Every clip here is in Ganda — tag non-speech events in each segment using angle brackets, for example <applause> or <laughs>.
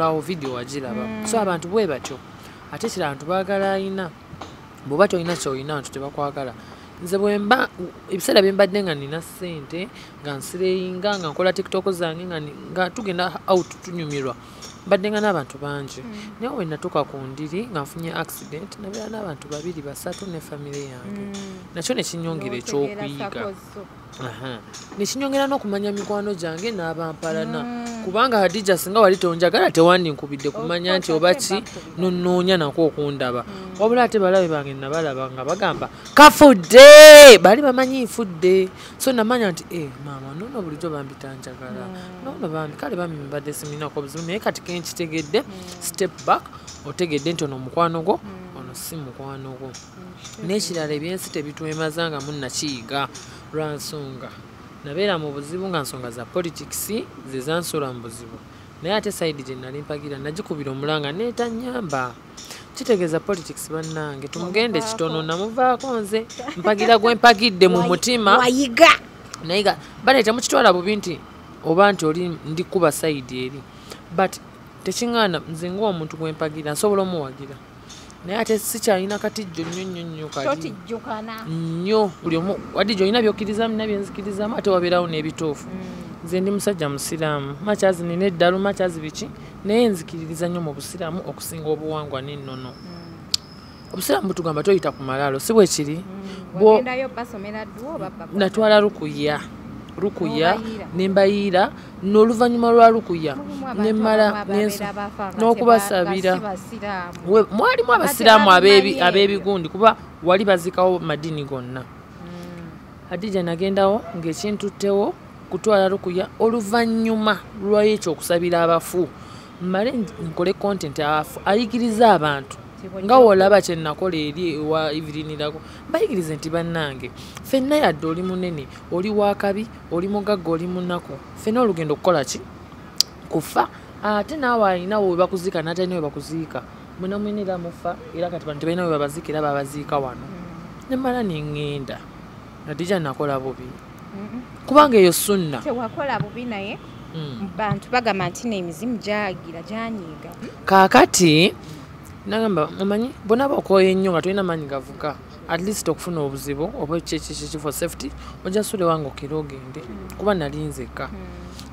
lawo vidiyo wagiraba. So abantu bwe batyo. Ate kira abantu baagala ayina bw'oba tolina kyolina abantu tebakwagala. Nze bwemba ebiseera bye mbadde nga nina ssente nga nsireyinga nga nkola tiktok zange nga tugenda out tunyumirwa mbadde nga n'abantu bangi. Naye we natuuka ku ndiri nga nfunye accident nabeera n'abantu babiri basatu ne famire yange. Nakyo nekinyongera ekyokuyiga. Aha. Nekinyongera n'okumanya mikwano gyange n'abampalana kubanga hadija singa wali tonjagala tewandinkubidde kumanya nti oba ki nonoonya nako okundaba. Wabula ate balabe bange nabalaba nga bagamba kafudde! Bali bamanyi nfudde. So namanya nti e maama nono bulijjo bambi tanjagala nono bambi kale bambi mbadde siminako obuzibu naye kati kenkitegedde step back otegedde nti ono mukwano gwo ono si mukwano gwo n'ekirala ebyensi tebitwemaza nga munnakiyiga lwa nsonga. Nabeera mu buzibu nga nsonga za politics ze zansula mu buzibu. Naye ate sayidi gye nali mpagira nagikubira omulanga neetanyamba kitegeeza politics bannange tumugende kitono namuvaako nze. Mpagira gwe mpagidde mu mutima. wayiga. Naye bale temukitwala bubi nti oba nti oli ndikuba sayidi eri. But tekiŋŋaana nze ngaomuntu gwempagira nsobola omuwagira naye ate sikyalina katijjo nnyo nnyo nnyo kali. Totijjukana. Nnyo buli omu wadijjo olina byokkirizamu nina byenzikirizamu ate wabeerawo n'ebituufu nze ndi musajja musiraamu. Makyazi nina eddalu makyazi biki? Naye nzikiririza nnyo mu busiraamu okusinga obuwangwa n'ennono. Obusiraamu butugamba toyita ku malaalo si bwe kiri. Baba natwala lukuya lukuya N'obayiira? nembayiira n'oluvannyuma lwa lukuya. Abantu nemmala n'okubasabira. mwalimu abasiraamu ab'ebigundi kuba wali bazikawo madiini gonna. Hadija nagendawo ng'ekintuttewo kutwala lukuya oluvannyuma lw'ekyo okusabira abafu. Mmale nkole content afu ayigiriza abantu nga woolaba kye nakola eri ewa evirinirako mbayigirize nti bannange ffenna yadde oli munene oli wakabi oli mugagga oli munaku. Ffenna olugendo okukola ki? Kufa. Ate naawe alina we bakuziika natalina we bakuziika. Mwena mwenera mufa era kati bano tebalina we babaziika era babaziika wano. Nemala neŋŋenda nadija nakola bubi. Mm-mm. kubanga eyo sunna. Tewakola bubi naye Mm. bantu bagamba nti n'emizimu gyagira gyanyiiga. Kaakati nagamba omanyi bonna bakooya ennyo nga tolina maanyi gavuga at least okufuna obuzibu oba kyekiki for safety ojja sule wange okera ogende kuba nali nzekka.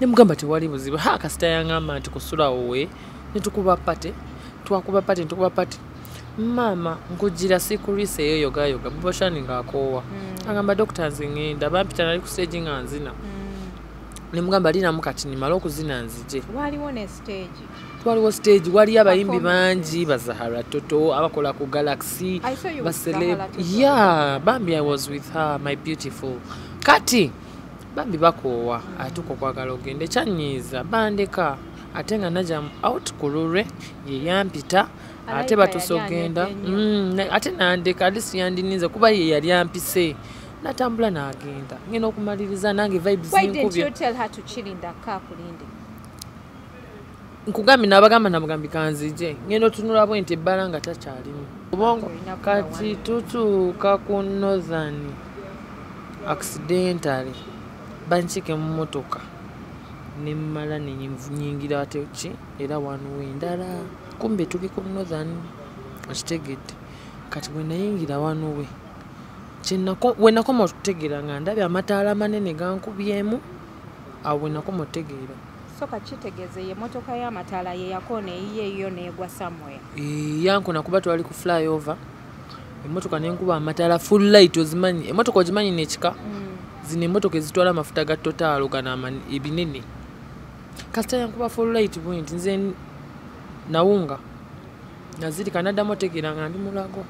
Nemugamba tewali buzibu. Ha kasita yaŋŋamba nti kusulawo we netukuba pate twakuba pate netukuba pate. Maama nkugira sikulisa eyo yogayoga buboshani ngaakoowa agamba dokita nze ŋŋenda bampita nali ku stage nga nzina. Nemugamba linamu kati nimale okuzina nzije. Waliwo ne stage twaliwo stage waliyo abayimbi bangi bazahara toto abakola ku galaxy Toto. yeah bambi i was with her my beautiful. Kati bambi bakoowa atuuka okwagala ogenda ekyanyiiza bandeka ate nga naja out ku lulwe yeyampita ate batuse yali ogenda. Mm, na- ate nandeka alisi yandinize kuba ye yali ampise. Natambula n'agenda. Ngenda okumaliriza nange didn't zinkubye you tell her to chill in the car kulinde nkugambye nabagamba namugambi kanzije ngenda otunula bwe nti ebbala nga takyalimu. Kati wano. tutuuka ku northern accidentally bankike mu motoka nemmala nenyingira ate ki? Era wanuwe endala. Kumbe tuli ku northern okitegedde kati bwe nayingira wanuwe Kyenako- we nakoma okutegeera nga ndabye amataala manene gankubyemu awo we nakoma otegeera soka kitegeeze ye motoka y'amataala ye yakoona eyiye eyo neegwa somewhere. Eh, yankona kuba twali ku flyover emotoka nenkuba amataala full light ozimanyi emotoka ogimanyi nekika? Zino emotoka ezitwala amafuta ga totaalo gano ebinene. Kasita yankuba full light bwenti nze n- nawunga nazirika naddamu otegeera nga ndi mulago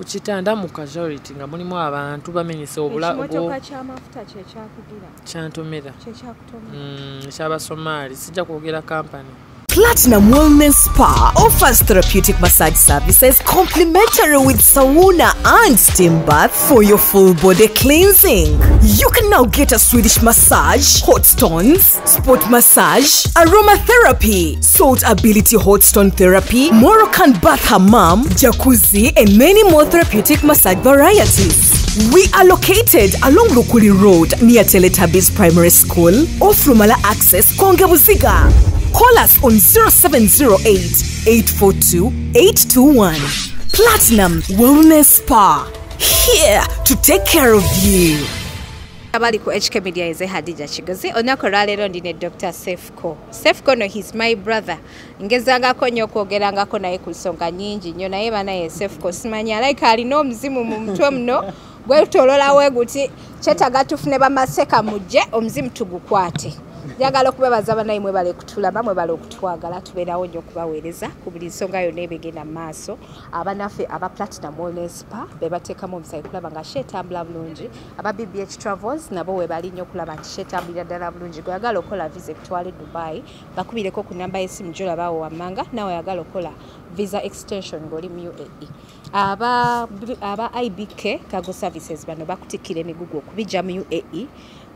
ku kitanda mu casualty nga mulimu abantu bamenyese obulago ekimotoka ky'amafuta kyekyakugira kyantomera. Kyekyakutoma Mm, ekyabasomaali sijja kwogera kampani Platinum Wellness Spa offers therapeutic massage services complimentary with sauna and steam bath for your full body cleansing. You can now get a Swedish massage, hot stones, sport massage, aromatherapy, salt ability hot stone therapy, Moroccan bath hammam, jacuzzi, and many more therapeutic massage varieties. We are located along Lukuli Road near Teletubbies Primary School off Rumala Access, Kongebuziga. Call us on 0708 842 821. Platinum Wellness Spa. Here to take care of you. abali ku hk media eze hadija kigozi olunaku olwaleero ndine dr sefco sefco no his my brother ngezangako nnyo okwogerangako naye ku nsonga nyingi nnyo naye banaye sefco simanyi alaika alina omuzimu mu mutwe muno gwetololawe guti kyetaga tufune bamaseka mujje omuzimu tugukwate. Njagala okubebaza banaye mwebale kutulaba mwebale okutwagala tubeerawo nnyo okubaweereza ku buli nsonga yonna ebegenda mu maaso. Abanaffe aba platinum wellness spa be bateekamu omusayi kulaba nga kyetambula bulungi. Aba bbh travels nabo webali nnyo okulaba nti kyetambulira ddala bulungi. Gwe yagala okukola visa ekutwale dubai bakubireko ku namba y'essimu gyolabaawo wammanga nawe yagala okukola visa extension ng'oli mu uae aba, aba ibk cargo services bano bakutikkira emigugu okubijja mu uae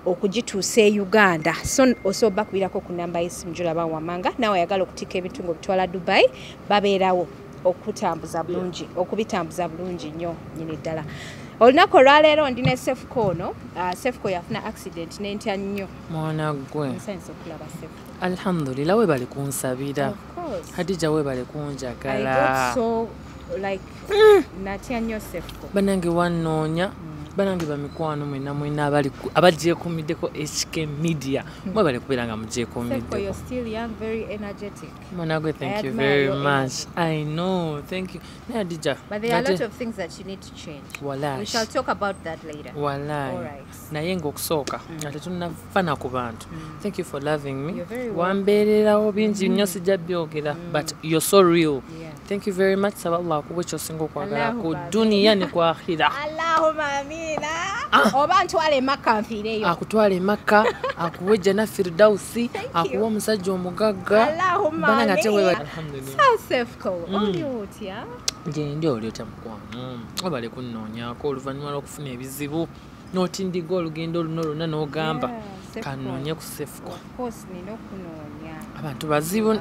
okugituusa e uganda. So osobola bakubirako ku namba y'essimu gyolaba wammanga nawe ayagala okutikka ebintu ngaobitwala dubai babeerawo okutambuza bulungi okubitambuza bulungi nnyo nyini ddala. Olunaku olwaleero ndina sefuko ono uh, sefuko yafuna accident nentya nnyo. Mwana gwe. Okulaba sefuko alhamdulillah webale kunsabira. Hadija webale kunjagala like natya nnyo sefuko banange wanoonya banange bamikwano mwena mwena abali ku- abagyekumiddeko hk media. Mwebale kubeera nga sefuko you're mugyekumiddeko still young very energetic. Mwanagwe thank I you admire very your much. i know thank you. Naye hadija but there are a nate- lot of things that you need to change. We Walahi. shall talk about that later. Walayi Alright. naye ngaokusooka nga tetunafana ku bantu. Thank you for loving me. You're very welcome. wambeererawo bingi nnyo sijja byogera but you're so real. Yeah. thank you very much. Saba allah akuwa ekyosinga okwagala Allahu ku Akbar. duniya ne ku akhira. Allahuma amina oba ntwala emaka nfiireyo akutwala emakka <laughs> akuwa ejjana firdausi akuwa omusajja omugagga Allahumma bana nga tewe amin. alhamdulillah. Sefco. Oli otya? Gyendi oli otya mukwano webale kunnoonyaako oluvannyuma lw'okufuna ebizibu. N'otindiga olugendo luno lwonna n'ogamba kannoonye ku sefuko abantu bazibu.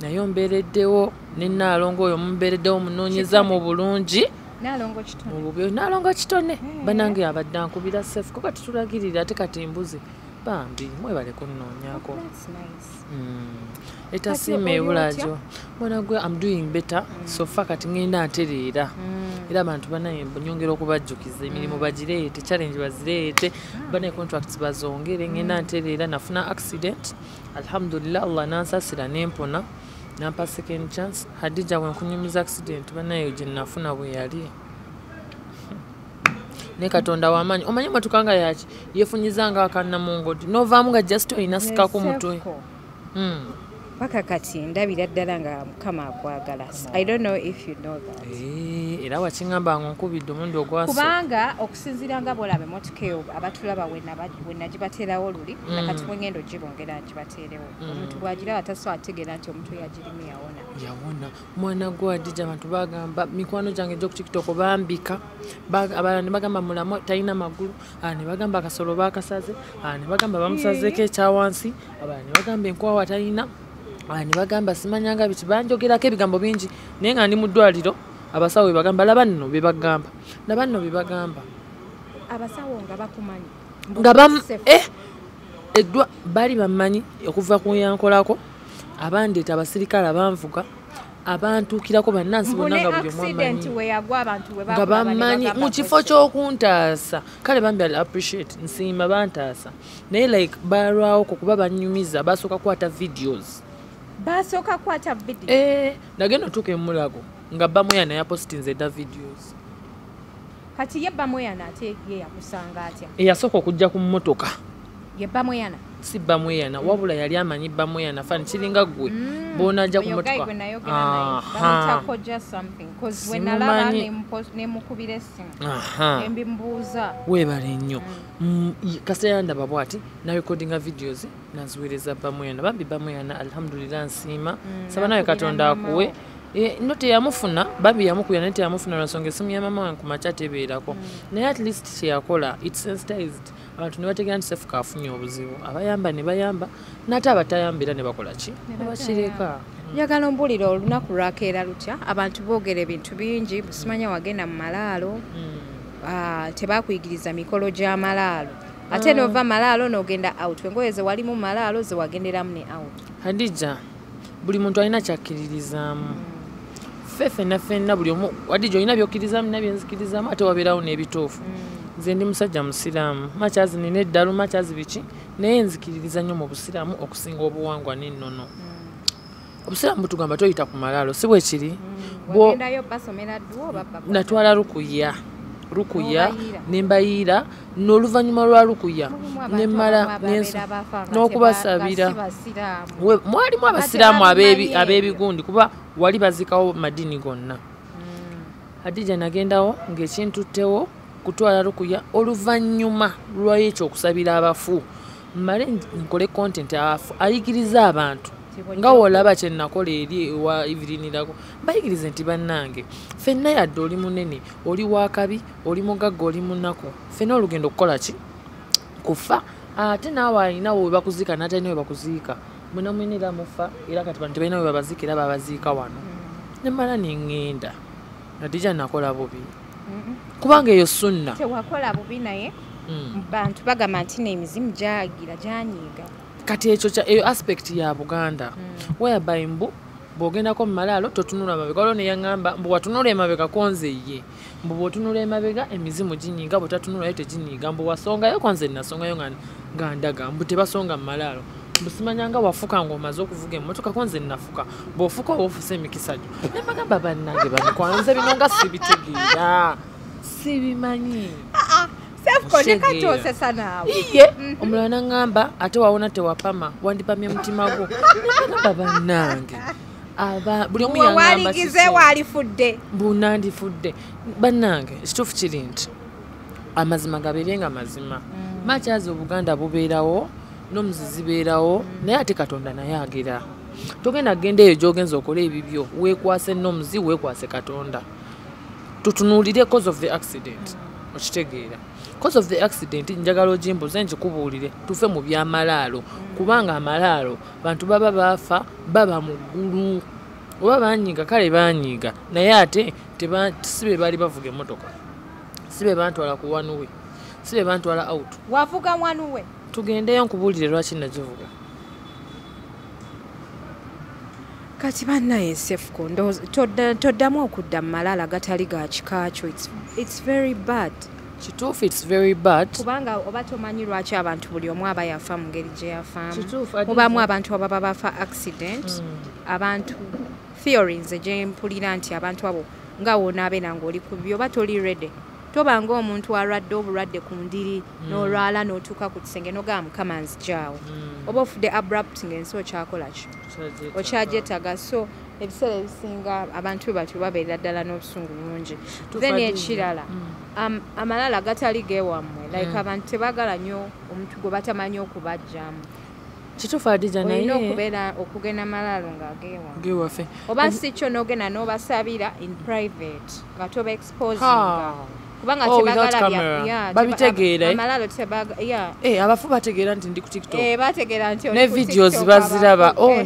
Naye ombeereddewo ne naalongo oyo mumbeereddewo munoonyeza mu nalongo kitone kitone banange abadde ankubira sefuko kati tulagirira ate kati mbuzi bambi mwebale kunnoonyaako That's nice. Mm. etasiima ebulajo mwana gwe am doing better. So fa kati ngenda ntereera. Era abantu banaye nyongera okubajjukiza emirimu bagireete challenge bazireete banaye contracts bazongere. Ngenda ntereera nafuna accident. Alhamdulillah allah nansasira nempona nampa second chance? Hadija wenkunyumiza accident banaye gye nafuna bwe yali. <laughs> Ne katonda wamaanyi omanyi emotoka nga yaki yefunyizanga akannamungodi novaamu nga just olina sika ku mutwe. Paka kati ndabira ddala nga mukama akwagala. I don't know if you know that. Eh, era wakiŋŋamba nga nkubidde omulundi ogwaso kubanga okusinziira nga bwolaba emotoka eyo abatulaba wenagibateerawo luli nakati bwengenda ogibongera ngibateerewo omuntu bwagiraba tasobola ategeera nti omuntu yagirimu yawona. Yawona. Mwana gwe adija abantu bagamba mikwano gyange gyoku tiktok bambika. Ba- abalala ne bagamba mulamu talina magulu aa ne bagamba akasolo bakasaze aa ne bagamba bamusazeko ekyawansi abalala ne bagamba enkwawa talina ne bagamba? Simanyanga biti banjogerako ebigambo bingi. Naye nga ndi mu ddwaliro abasawo bebagamba laba nno bebagamba laba nno bebagamba abasawo nga bakumanyi. Nga Sefo. eh, eddwa baali bamanyi okuva ku yankolako abandeeta abasirikale abanvuga. Abantuukirako bannansi bonna mbune nga buli omu accident amanyi weyagwa abantu we nga bakulaba ne bamanyi bagamba mu kifo ky'okuntaasa. Kale bambi al appreciate. Nsiima bantaasa. Naye like balwawoko kuba banyumiza basooka kukwata videos basooka kukwata vidiyo Eh, nagenda otuuka emulago nga bamuyana yapositinze edda videos. Kati ye bamweyana ate ye yakusanga atya? Eyasooka okujja ku mmotoka. Ye bamweyana si bamweyana wabula yali amanyi bamweyana fani kiringa bonajja motoka gwe weebale nnyo. Mm, y- kaseera ndaba bwati narekodinga videos naziweereza bamweyana bambi bamweyana alhamdulillah nsiima. Saba nawe katonda akuwe. Eh, no teyamufuna bambi yamukubira naye teyamufuna lwansonga esimu ya mama wange kumakya tebeerako. Naye at least kyeyakola it sensitized abantu ne bategeera nti sefuka afunye obuzibu. Abayamba ne bayamba nate abatayambira ne bakola ki? Ne bakireka njagala ombulira olunaku lwakeera lutya. Abantu boogera ebintu bingi busimanya wagenda mu malaalo. Ah, tebakuyigiriza mikolo gy'amalaalo ate nova malaalo n'ogenda out. Engoye ze walimu malaalo ze wagenderamu ne out. Hadija buli muntu alina kyakkiririzaamu ffe ffenna ffenna buli omu hadija olina byokkirizamu nina byenzikirizamu ate wabeerawo n'ebituufu nze ndi musajja musiraamu. Makyazi nina eddalu makyazi biki? Naye nzikiririza nnyo mu busiraamu okusinga obuwangwa n'ennono. Obusiraamu butugamba toyita ku malaalo si bwe kiri? Papa? natwala lukuya. Lukuya N'obayiira? nembayiira n'oluvannyuma lwa lukuya nemala nga n'okubasabira. mwalimu abasiraamu ab'ebigundi kuba wali bazikawo madiini gonna. Hadija nagendawo ng'ekintuttewo kutwala lukuya oluvannyuma lwekyo okusabira abafu. Mmale nkole content afu ayigiriza abantu. Nga woolaba kyenakola eri ewa ivirinirako bayigirize nti bannange ffenna yadde oli munene oli wakabi oli mugagga oli munaku. Ffenna olugendo okukola ki? Kufa. Ate naawe alinawo we bakuziika n'atalina we bakuziika. Mwena mwenera mufa era kati bano tebalina we babaziika era babaziika wano. Nemala neŋŋenda nadija nakola bubi kubanga eyo sunna. Tewakola bubi naye Mm. bantu bagamba nti n'emizimu gyagira gyanyiiga. Kati ekyo eyo aspect ya buganda. Whereby mbu bw'ogendako mu malaalo totunula mabega olwo neyaŋŋamba mbu watunula emabega konze ye. Mbu bw'otunula emabega emizimu ginyiiga bwetatunulayo teginyiiga. Mbu wasongayo konze nasongayo nga- nga ndaga mbu tebasonga mu malaalo mbu simanyanga wafuka ng'omaze okuvuga emmotoka konze nafuka bw'ofuka oba ofusa emikisa gyo. Nembagamba bannange banikwanze bino nga sibitegeera sibimanyi. Nekatoosesa naawe iye omulala naŋŋamba ate wawona tewapama wandipamya mutima gwo. Nembagamba bannange aba buli omu kiki. waalifudde bunandifudde bannange ekituufu kiri nti amazima gabeerenga mazima. Makyazi obuganda bubeerawo n'omuzi zibeerawo naye ate katonda naye agera. Togenda kgenda eyo gyogenza okola ebibyo weekwase n'omuzi weekwase katonda. Tutunuulire cause of the accident okitegeera. Cause of the accident njagala ogimbuze nkikubuulire tufe mu byamalaalo. Kubanga amalaalo bantu baba baafa baba mu ggulu. Oba banyiiga kale banyiiga naye ate si be baali bavuga emmotoka. Si be bantwala ku wanuwe si be bantwala out. Wavuga mwanuwe tugendeyo nkubuulire lwaki nagivuga? Kati bannaye sefuko ndowooza- todda- toddamu okudda mu malaala gatali ga kikakyo It's- very bad. Kituufu its very bad. Kubanga oba tomanyi lwaki abantu buli omu aba yafa mu ngeri gye yafaamu mubamu abantu ababa bafa accident abantu theory nze gye mpulira nti abantu abo nga woonaabeera ng'oli ku byo oba toli rede toba ng'omuntu alwadde obulwadde ku ndiri n'olwala n'otuuka ku kisenge nogamba mukama nzigyawo oba ofudde abrupt ng'ensi okyakola ki? Okyagyetaga. So ebiseera ebisinga abantu bwe batyo babeera ddala n'obusungu bungi then ekirala am- amalala gatali gewammwe like abantu tebaagala nnyo omuntu gwe batamanyi okubajjamu. Kituufu adija naye? okubeera okugenda malaalo ng'agewammwe gewaffe oba si kyo n'ogenda n'obasabira in private nga toba exposinga. Kubanga without tebagala bya- camera. yeah, teba- Babitegeera, amalalo tebaga yeah. Eh, abafu bategeera nti ndi ku tiktok. Eh, bategeera nti ne videos baziraba. abantu. oh Eh,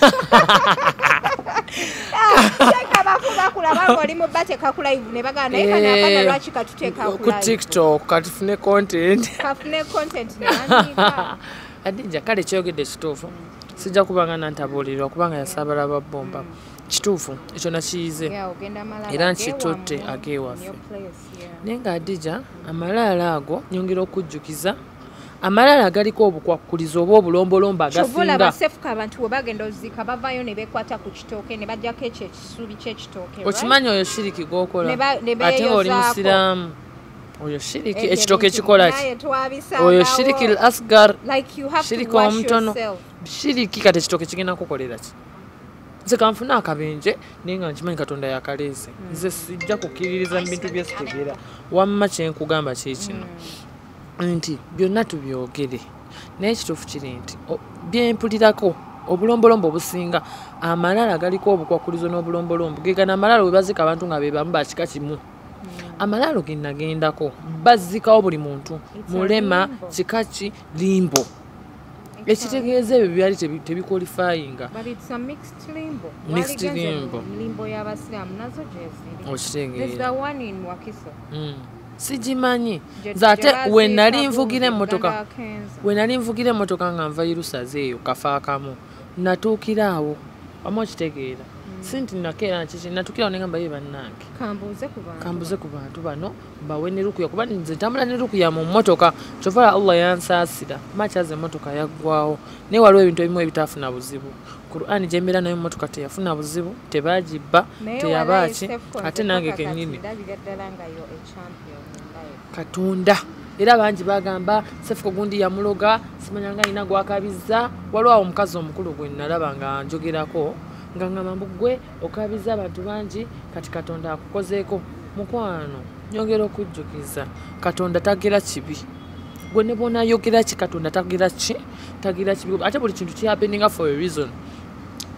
<laughs> <laughs> bateka ku Eh, tiktok katufune content. <laughs> Adija kale kyogedde kituufu sijja kubanga nantabuulirwa kubanga yasaabala babomba kituufu ekyo nakiyize. Era nkitutte yeah. naye nga adija amalaala ago nyongera okujjukiza amalaala agaliko obukwakkulizo oba obulombolombo kyovula agasinga. basefuka abantu bwe bagenda oziika bavaayo ne bekwata ku kitooke ne bajjako ekyo ekisubi ky'ekitooke okimanyi oyo shiriki gwokola? Ate beeyozaako. musiraamu. Oyo shiriki ekitooke ebintu ekikola ki? naye twabisangawo. oyo shiriki al asgar shiriki omutono shiriki kati ekitooke kigenda kukolera ki nze kanfune akabenje naye nga nkimanyi katonda yakaleese nze sijja kukkiririza mu bintu byesitegeera wamma kyenkugamba kikino nti byonna tubyogere. Naye ekituufu kiri nti byempulirako obulombolombo obusinga amalala galiko obukwakkulizo n'obulombolombo. Gegana amalala we bazika abantu nga be bamu bakika kimu. Amalaalo ge nagendako bazikawo buli muntu. Mulema kika ki? Limbo ekitegeeza ebyo byali tebi- tebiqualifyinga But it's a mixed limbo. Okitegeera the one in Wakiso. Mm. sigimanyi nze ate gye baziika we nali Bungi, nvugira emmotoka Uganda Kenza. we nali nvugira emmotoka nga nva irusaze eyo kafaakamu natuukira awo omu okitegeera si nti nakeera kiki natuukira awo negamba ye bannange. Kambuze ku bantu. Bano bawe ne rukuya kuba nze ntambula ne rukuya mu mmotoka kyovala allah yansaasira makyaza emmotoka yaggwawo naye waliwo ebintu ebimu ebitaafuna buzibu. Qurani gyembeera nayo emmotoka teyafuna buzibu tebagibba teyabaaki ate nange kenyini katonda era bangi bagamba sefuko gundi yamuloga simanya nga alina gwakabiza waliwo awo omukazi omukulu gwe nalaba nga njogerako nga ngamba mbu gwe okabiza abantu bangi kati katonda akukozeeko. Mukwano nyongera okujjukiza. Katonda tagera kibi. Gwe ne bwonayogera ki? Katonda tagera ki? Tagera kibi. Ate buli kintu kihapeninga for a reason.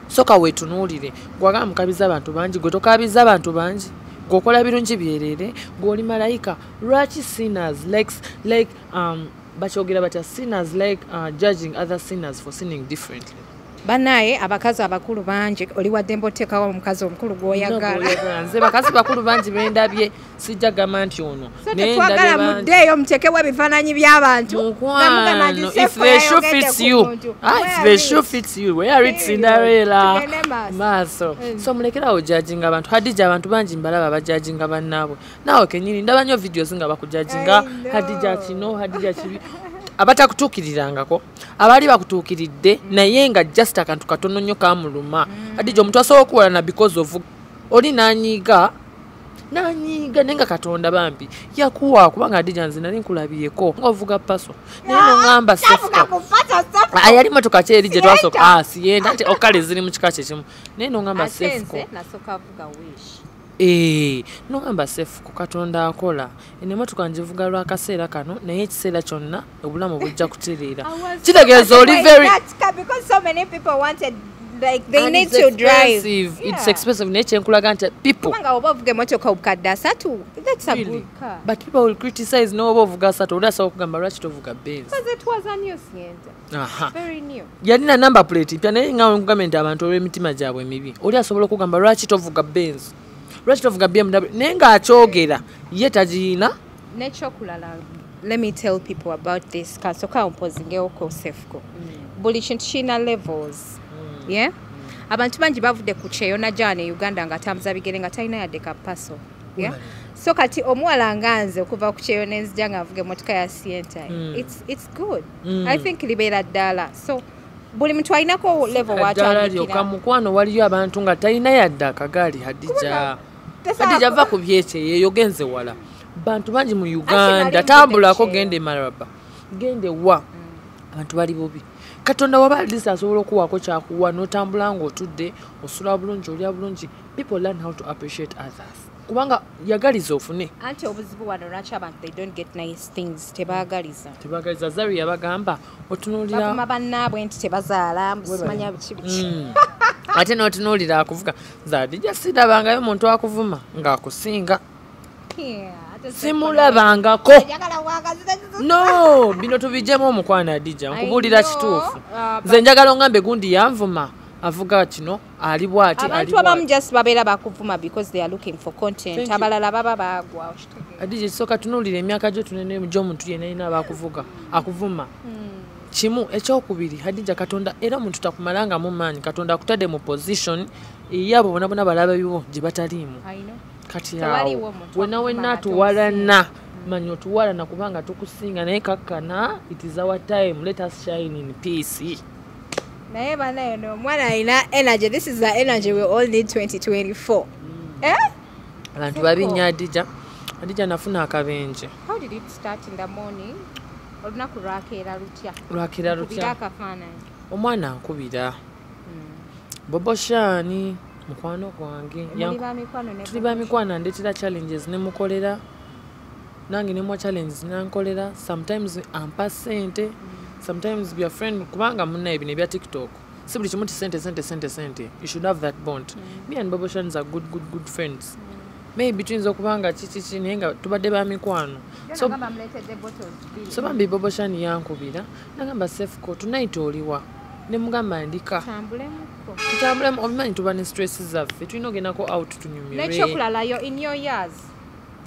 Soka wetunuulire gwagala mukabiza abantu bangi gwe tokabiza abantu bangi gweokola birungi byerere gwoli malayika lwaki sinners like, like um, bakyogera batya? Sinners like uh, judging other sinners for sinning differently bannaye abakazi abakulu bangi oli wadde mba oteekawo omukazi omukulu gw'oyagala Nogwoyagala. nze bakazi bakulu bangi bendabye sijja gamba nti ono so naye tetwagala ndabye bangi. muddeeyo muteekewo ebifaananyi by'abantu Namugamba nti mukwano if Sefu the shoe yayogedde fits ku you muntu. ah, if Wear the it. shoe fits you wear it Period. cinderella Tugende maaso. maaso Mm. so mulekerawo jajinga abantu hadija abantu bangi mbalaba bajajinga bannaabwe naawe kenyini ndaba nnyo videos nga bakujajinga I know. hadija kino hadija kibi <laughs> abatakutuukirirangako abaali bakutuukiridde naye nga just akantu katono nnyo kamuluma hadija omuntu asobola okuwalana because of oli nanyiiga nanyiiga naye nga katonda bambi yakuwa kubanga hadija nze nali nkulabyeko ngaovuga paso naye noŋamba sefuka Ah, yali motoka kyeri gye twasooka Ah, siyenda. nti okale ziri mu kika kyekimu naye noŋamba ee noŋamba sefuko katonda akola. Eno emotoka ngivuga lwakaseera kano naye ekiseera kyonna obulamu bujja kutereera. Kitegeeza oli very like they And need it's to drive. expensive. It's Yeah. expensive. Naye kyenkulaga nti people. Kubanga oba ovuga emmotoka obukadde asatu that's a Really? good car. But people will criticize noba ovuga asatu oli asobola okugamba lwaki tovuga benz? Because it was a new sienta. Aha. Very new. Yalina number plate mpya naye nga nkugambye nti abantu olw'emitima gyabwe mibi. Oli asobola okugamba lwaki tovuga benz lwaki tovuga bmw naye ng'akyogera ye tagiyina? Nekyokulala let me tell people about this kasooka mpozingewo ku sefuko buli kintu kirina levels yeah? Abantu bangi bavudde ku kyeyona jana e uganda nga atambuza bigere nga talina yadde kapaso so kati omuwala nga nze okuva ku kyeyona enzija nga avuga emotoka ya sienta Mm. it's, good. Mm. i think libeera ddala so buli muntu alinako level watandikira mukwano waliyo abantu nga talina yadde akagaali hadija Tesa- hadija va ku byekyo yeeyo genze wala. Bantu bangi mu uganda tambulako Kyeyo. gende maraba gende wa. Abantu bali bubi. Katonda waba alisi asobola okuwaako kyakuwa n'otambula ng'otudde osula bulungi olya bulungi. People learn how to appreciate others. Kubanga yagaliza ofune. Anti obuzibu wano lwaki abantu they don't get nice things tebaagaliza tebagaliza. Zari yabagamba otunuulira bavuma bannaabwe nti tebazaala simanya biki biki Mm. <laughs> ate n'otunuulira akuvuga zadija sirabangayo muntu akuvuma ng'akusinga. Simulabangako. No bino tubijjemu omukwano adija nkubuulira kituufu. Uh, nze njagala ongambe gundi yanvuma avuga kino ali bw'ati abantu abamu just babeera bakuvuma because they are looking for content. Abalala baba bagwa adija ekisooka tunuulira emyaka gyo tunene gy'omuntu yenna yina abakuvuga akuvuma kimu ekyokubiri hadija katonda era omuntu takumalangamu maanyi katonda akutadde mu position eyabo bona bona balaba bibo gye bataliimu. Kati awo wena wena ate tuwalana manya otuwalana kubanga tukusinga naye kakkana it is our time let us shine in peace. Naye banaye no omwana alina energy this is the energy we all need 2024 eh? abantu Seko. babi nnyo adija adija nafuna akabenje. How did it start in the morning olunaku lwakeera lutya? Lwakira Nkubira lutya. Akafaananyi. Omwana ankubira boboshani mukwano gwange. Yanku- ba mikwano ne tuli bamikwano andetera challenges nemukolera nange nemwa challenges nankolera sometimes ampa sente. Sometimes bya friend. Kubanga munaye bino ebya tiktok. Si buli kimu ti sente sente sente sente. You should have that bond. Me and boboshan are good good good friends maybe tuyinza okuba nga kikiki naye nga tubadde ba mikwano. So bambi boboshani yankubira nagamba sefuko tunaita oliwa ne mugamba ndika tutambulemu obimanyi tuba ne stress zaffe tulina ogendako out tunyumirwe nekyokulalayo in your years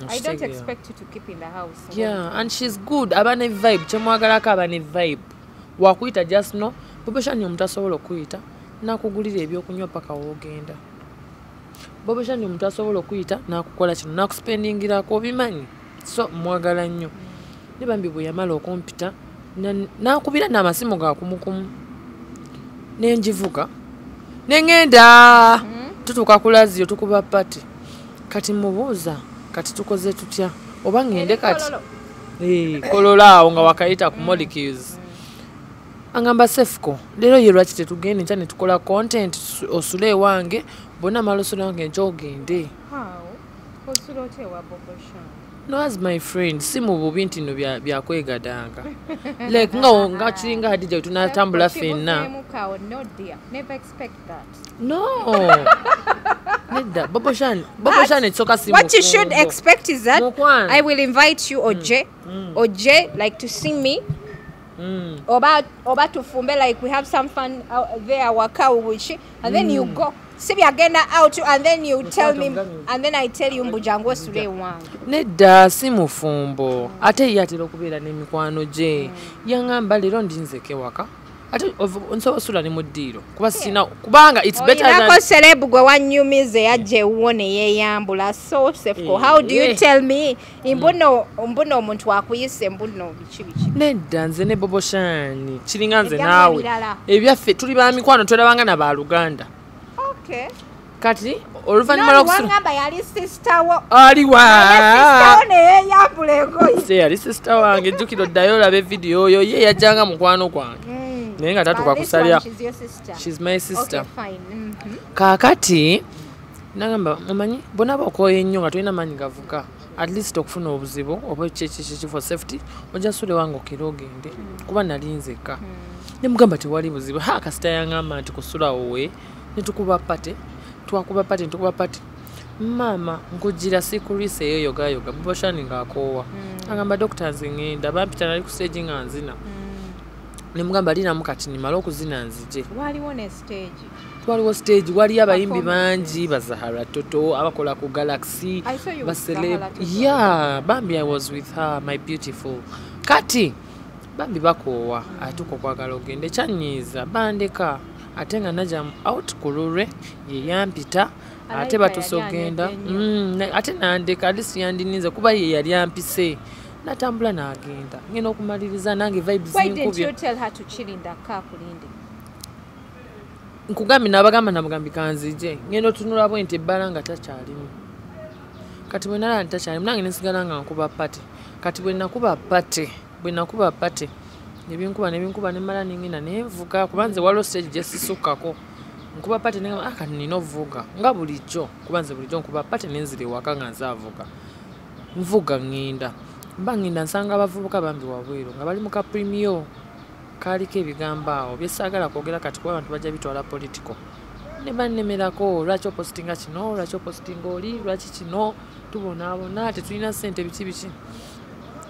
i don't expect you to keep in the house. Yeah and shes good aba ne vibe kyemwagalako aba ne vibe. Wakuyita just no? Boboshani omuntu asobola okuyita nakugulira ebyokunywa paka woogenda boboshani omuntu asobola okuyita nakukola kino nakuspendingirako obimanyi. So mwagala nnyo. Ne bambi bwe yamala okumpita na- nakubira n'amasimu ga kumukumu. Nenjivuga neŋŋenda tutuuka ku laziyo tukuba pati kati mubuuza kati tukoze tutya? Oba ŋŋende kati? Kolola awo nga wakayita ku molecules angamba sefuko leero ye lwaki tetugende nkya netukola content su- osule ewange bonna mala osula wange nkya ogende osula otewa boboshan no as my friend si mu bubi nti no bya- byakwegadanga like nga nga kiringa hadija a tunatambula ffenna no dear. Never expect that. No. <laughs> Nedda boboshan boboshan ekisooka si what you should expect is that Mukwano. i will invite you oje. oje like to see me. Mm. oba oba tufumbe like we have some fun out there waka wishi and then you go si byagenda out and then you tell me and then i tell you mbujangu osule wange nedda si mufumbo. Ate ye atera okubeera n'emikwano gye. Yaŋŋamba leero ndinzeke waka. Ate nsobola osula ne mu ddiiro kuba sina kubanga its better olinako than serebu gwe wanyumiza yajja ewuwo neyeyambula so sefco how do you tell me? Mbuno mbuna omuntu akuyise mbuno biki biki nedda nze ne boboshani kiringa nze naawe. ebyaffe tuli ba mikwano twalabanga na baluganda kati oluvannyuma lwokusula wangamba yali sisitawo aliwa neyeyambula engoyi yali sisita wange jjukira oddayo olaba evidiyo oyo ye yajjanga mukwano gwange naye nga tatuka kusalya. shes my sister. kaakati nagamba omanyi bonna baokooya ennyo nga tolina maanyi gavuga. At least okufuna obuzibu oba kyekiki for safety ojja sule wange okera ogende. Kuba nali nzeka nemugamba tewali buzibu. Ha kasita yaŋŋamba nti kusulawo we netukuba pate twakuba pate netukuba pate maama nkugira sikulwisa eyo yogayoga buboshani ngaakoowa agamba dokita nze ŋŋenda bampita nali ku stage nga nzina. Nemugamba linamu kati nimale okuzina nzije. Twaliwo stage. Waliyo abayimbi bangi bazahara toto abakola ku galaxy Toto. yeah bambi i was with her my beautiful. Kati bambi bakoowa atuka okwagala ogenda ekyanyiiza bandeka ate nga naja out ku lulwe yeyampita ate batuse ogenda. Mm, ate nandeka alisi yandinize kuba ye yali ampise. Natambula n'agenda. Ngenda okumaliriza nange vibes zinkubye you tell her to chill in the car kulinde? Nkugambye nabagamba nabugambi kanzije. Ngenda otunula bwe nti ebbala nga takyalimu. Kati bwe nalaba nti takyalimu nange nesigala nga nkuba pate. Kati bwe nakuba pate bwe nakuba pate nebinkuba nebinkuba nemala nengenda nenvuga kuba nze waliwo stage gyesisukkako nkuba pate negamba ah kati nina ovuga. Nga bulijjo kuba nze bulijjo nkuba pate nenzira ewaka nga nze avuga. Nvuga ŋŋenda mba ŋŋenda nsanga abavubuka bambi wabweru nga bali mu kaprimio kaaliko ebigambo awo byesaagala kwogera kati kuba abantu bajja bitwala politico ne bannemerako lwaki opositinga kino? Lwaki opositinga oli? Lwaki kino? Tubonaabona tetulina ssente biki biki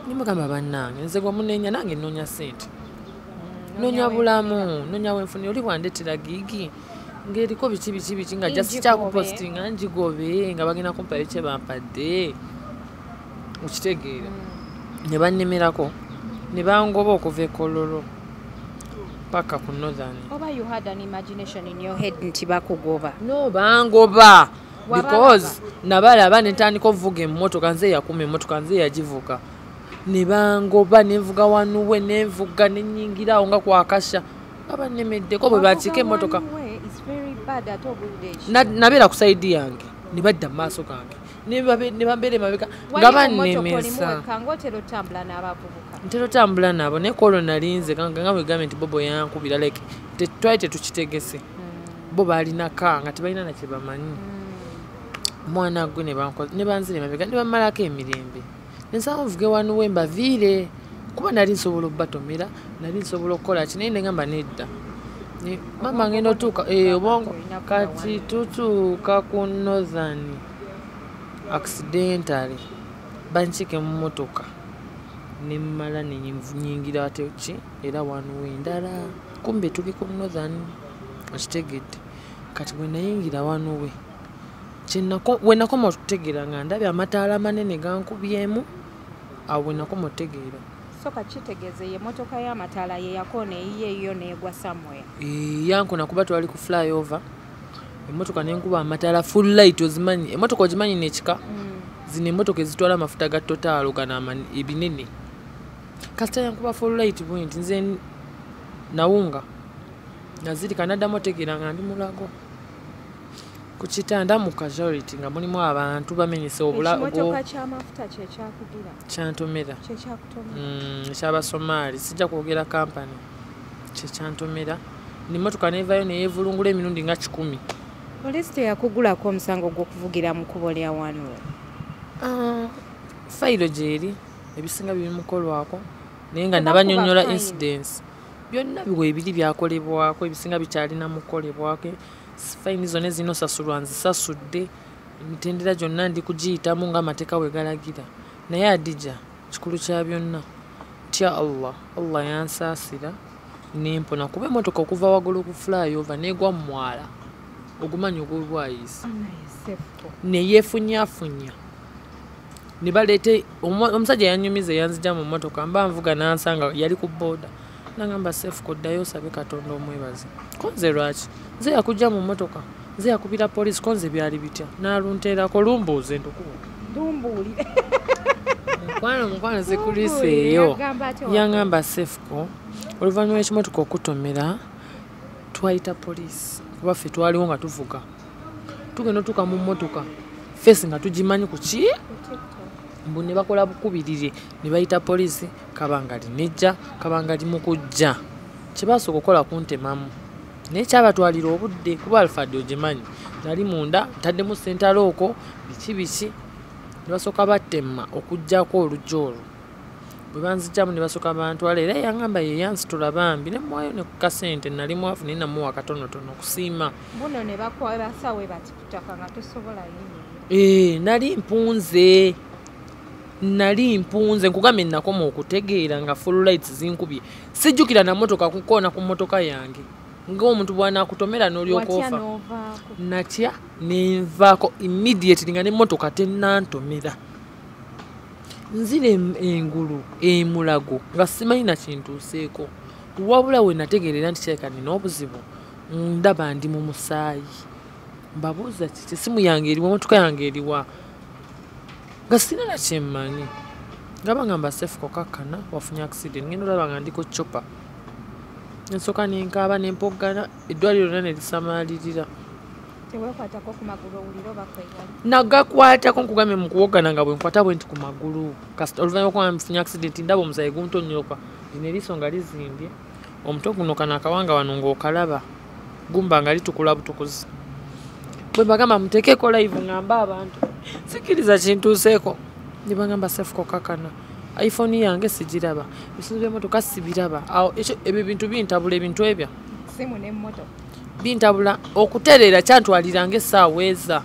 nimugamba bannange nze gwe munenya nange nnoonya ssente noonya bulamu noonya wenfuni oli bwandetera giigi ng'eriko biki biki biki nga just Njigobe. kyakupositinga njigobe nga bagenda kumpayo kye bampadde. Okitegeera. Ne bannemerako ne bangoba okuva ekololo paka ku northern. Oba you had an imagination in your head nti bakugoba? No bangoba. Because nabalaba netandika ovuga emmotoka nze yakuma emmotoka nze yagivuga ne bangoba nenvuga wanuwe nenvuga nenyingirawo nga kwakasha abanemeddeko bwe bakika emmotoka Na- nabeera ku saidi yange ne badda mu maaso gange. Ne ne bambeera emabega nga bannemesa ntera otambula nabo naye kwolwo nalinze nga bwegambye nti bobo yankubira like twali tetukitegese bo baalinaka nga tebalina nakye bamanyi. Omwana gwe ne banko- ne banzira emabega ne bamalako emirembe nensaba nvuge wanu we mbaviire. Kuba nali nsobola obatomera nali nsobola okukola ki? Naye negamba nedda. Ne- mama ngenda otuuka eh, obwongo kati tutuuka ku northern accidentally bankike mu motoka nemmala nenyingira ate ki? Era wanuwe endala kumbe tuli ku northern okitegedde kati bwe nayingira wanuwe Kyenako- we nakoma okutegeera nga ndabye amataala manene gankubyemu awo we nakoma otegeera soka kitegeeze ye motoka y'amataala ye yakoona eyiyeeyo neegwa somewhere. Eh, yankona kuba twali ku flyover emotoka nenkuba amataala full light ozimanyi emotoka ogimanyi nekika? Zino emotoka ezitwala amafuta ga totaalo gano ebinene. Kasita yankuba full light bwe nti nze nawunga nazirika naddamu otegeera nga ndi mulago ku kitanda mu casuality nga mulimu abantu bamenyese kyantomera. Mm, ekyabasomaali sijja kwogera kampani kyekyantomera nemotoka nevayo neyevulungula emirundi nga kikumi. Poliisi teyakugulako omusango gw'okuvugira mu kkubo lya wanwe Ah, fayiro gyeri ebisinga bibimukolwako naye nga nabanyonyola fine. incidents. Byonna biwe ebiri byakolebwako ebisinga bikyalina mukolebwako fayini zonna ezinosasulwa nzisasudde emitendera gyonna ndi kugiyitamu ngaamateeka we galagira. Naye adija kikulu kya byonna tya allah allah yansaasira nempona. Kuba emotoka okuva waggulu ku flyover negwa mu mwala ogumanyi ogwolwayisi neyefunyafunya ne baleete omu- omusajja yanyumiza yanzija mu motoka mba nvuga nansanga yali ku booda nagamba sefu koddayo osabe katonda omwebaze. Konze lwaki? Nze yakujja mu motoka nze yakubira poliisi konze byali bitya? Nalunteerako lumbuuze ntukuba dumbuulire mukwano mukwano zikuliseeyo yangamba sefuko oluvannyuma lw'ekimotoka okutomera twayita poliisi. Kuba ffe twaliwo nga tuvuga. Tugenda otuuka mu motoka fesi nga tugimanyi ku ki ne bakola bukubirire ne bayita poliisi kabangali nejja kabangali mu kujja. Kyebasooka okukola kuntemamu naye kyabatwalira obudde kuba alfadi ogimanyi nali munda ntaddemu sentalooko biki biki ne basooka batema okugjako olujja olwo. Bwe banzijjamu ne basooka bantwala era yaŋŋamba ye yansitula bambi ne muwayo ne ku kasente nali mwafu naye namuwa katonotono okusiima. Buno ne bakwabasawe bati kutaka nga tosobola yimirira ee nali mpunze nali mpunze nkugambe nakoma okutegeera nga full lights zinkubye. Sijjukira na motoka kukoona ku motoka yange. Ngaomuntu bwanakutomera n'ovaako? Natya nenvaako immediately nga nemotoka tenantomera nzira engulu emulago nga simanyi nakintuuseeko wabula we nategeerera nti kyeka nina obuzibu ndaba ndi mu musaayi. Mbabuuza kiti esimu yange eriwa emotoka yange eriwa nga sina nakyemmanyi ngaba nga mbasefu kokakkana wafunye accident. Ngenda olaba nga ndiko chopa ensooka nenkaaba nempoggana eddwaliro lyonna ne obakwegala nagakwatako nkugambye mu kuwogana nga bwenkwata bwe nti ku magulu kasita oluvannyuma kuba nfunye accident ndaba omusayi guntonnyoka lino eriiso nga lizimbye omutwe guno kano akawanga wano ng'okalaba gumba nga litukula butukuzi bwe bagamba muteekeko live ngambe abantu sikiriza kintuuseeko ne bagamba sefuko kakana iphone yange sigiraba. Bisinzo by'emotoka sibiraba. Awo ebyo bintu bintabula ebintu ebyo. Simu nemmotoka. Bintabula okutereera kyantwalira ngaessaawa eza.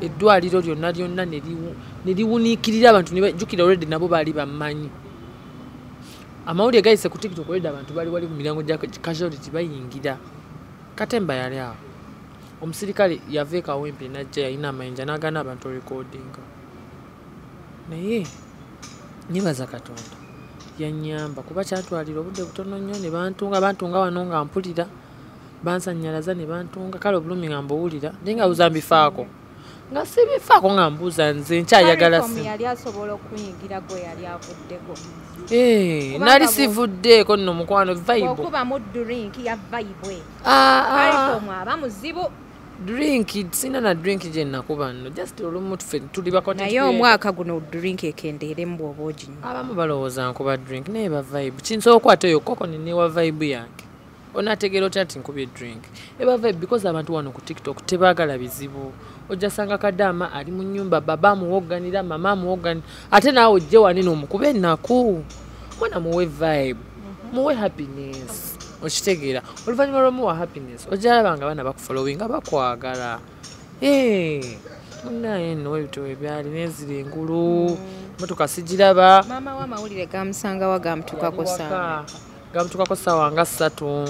Eddwaliro lyonna lyonna ne liwu- ne liwuniikirira abantu ne bajjukira olwedde nabo baali bammanyi. Amawulire gayise ku tiktok olwedde abantu baali wali mu mirango gya casuality bayingira. Katemba yali awo omusirikale yava ekawempe najja yalina amayinja n'agaana abantu orekodinga naye nyebaza katonda yanyamba kuba kyantwalira obudde butono nnyo ne bantunga bantunga wano nga mpulira bansanyalaza ne bantunga kale obulumi nga mbuwulira naye nga buza mbifaako. Nga sibifaako nga mbuuza nze nkyayagala yali asobola okuyingira gwe yali avuddeko. Eh, nali sivuddeeko nno mukwano vibe. Okubamu drink ya vaibwe Ah, ah, Safaricom aba muzibu drink sina na drink gye nakuba nno. Just olumu tufe tuli ba content naye omwaka guno drink ekendeeremu bw'oba oginywa abamu balowooza nkuba drink naye ba vibe. Kinsobola okwata eyo koko nenewa vibe yange. Onategeera otya nti nkubye drink? Eba vibe because abantu wano ku tiktok tebaagala bizibu. Ojja sanga kadaama ali mu nyumba baba amuwogganira mama amuwogganira ate naawe ojje wanene omukube ennaku mwana muwe vibe muwe happiness okitegeera oluvannyuma lwomuwa happiness ojja alaba nga baana bakufollowinga bakwagala munaye nno ebitobo ebyali nezira engulu motoka sigiraba. Maama w'amawulire gamusangawa gamutukako saa gamutukako sawa nga ssatu.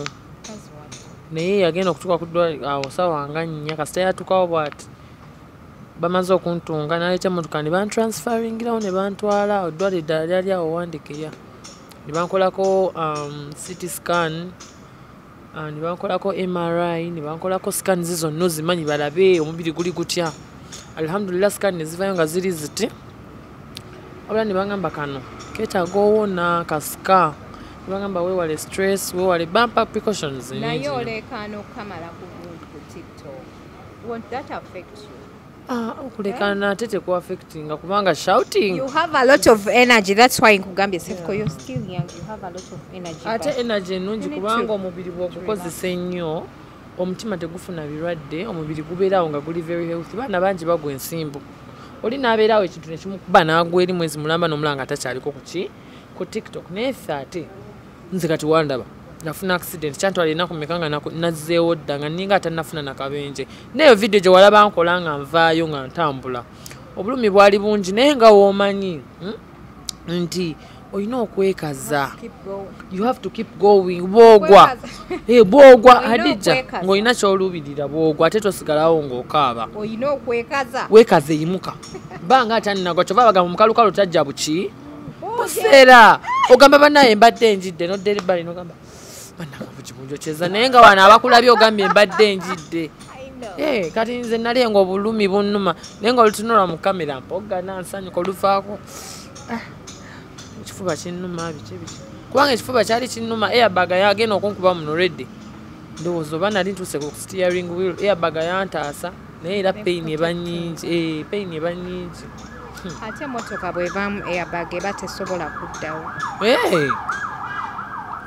Naye yagenda okutuka ku awo sawa nga nnya kasita yatukawo bwati. Bamaze okuntunga naleeta emotoka ne bantransferingirawo ne bantwala. Oddwaliro eddala lyali awo wandikirya ne bankolako um, city scan uh, ne bankolako mri ne bankolako scan ze zonna ozimanyi balabe omubiri guli gutya. Alhamdulillah scan ne zivayo nga ziri ziti. Wabula ne bagamba kano ketaaga owona kasika. Ne bagamba weewale stress weewale bampa precautions naye nyingi. oleekaana okukamala ku buntu ku tiktok. Won't that affect you okulekana ate tekuaffectinga kubanga shouting. You have a lot of energy. That's why nkugambye sefko you're still young you have a lot of energy ate energy ennungi You need kubanga omubiri bw'ogukozesa ennyo omutima tegufuna birwadde omubiri gubeerawo nga guli very healthy. Baana bangi bagwa ensimbu. Oli n'abeerawo ekintu nekimukuba n'agwa eri mwezi mulamba n'omulanga atakyaliko kuki ku tiktok. Naye ffe ate nze kati wandaba nafuna accident. Kyantwala enaku meka nga nazzeewo dda nga ninga atanafuna nakabenje nayo vidiyo gye walaba nkola nga nvaayo nga ntambula. Obulumi bwali bungi naye nga woomanyi hmm? nti olina okwekaza. You have to keep going. Bwogwa. Eh, bwogwa okwekaza. ng'olina kyolubirira bwogwa. Ate tosigalawo ng'okaaba. Weekaze yimuka <laughs> banga atanagwa kyova bagamba mukalukalu tajja buki? Buseera. Ogamba banaye mbadde enjidde nodderi bali nogamba banaga bukibunjokyeza naye nga wano abakulabye ogambye mbadde enjidde I know. Eh, kati nze nali nga obulumi bunnuma naye nga olutunula mu kamera mpoggana nsanyuka oluvaako Ah, ekifuba kinnuma biki biki. Kubanga ekifuba kyali kinnuma eyabaga yagenda okunkuba muno redde ndowooza oba nali ntuuse ku steering wheel eyabaga yantaasa naye era payini eba nnyingi eh, payini eba nnyingi ate emotoka bwevaamu airbag eba tesobola kuddawo. Eh,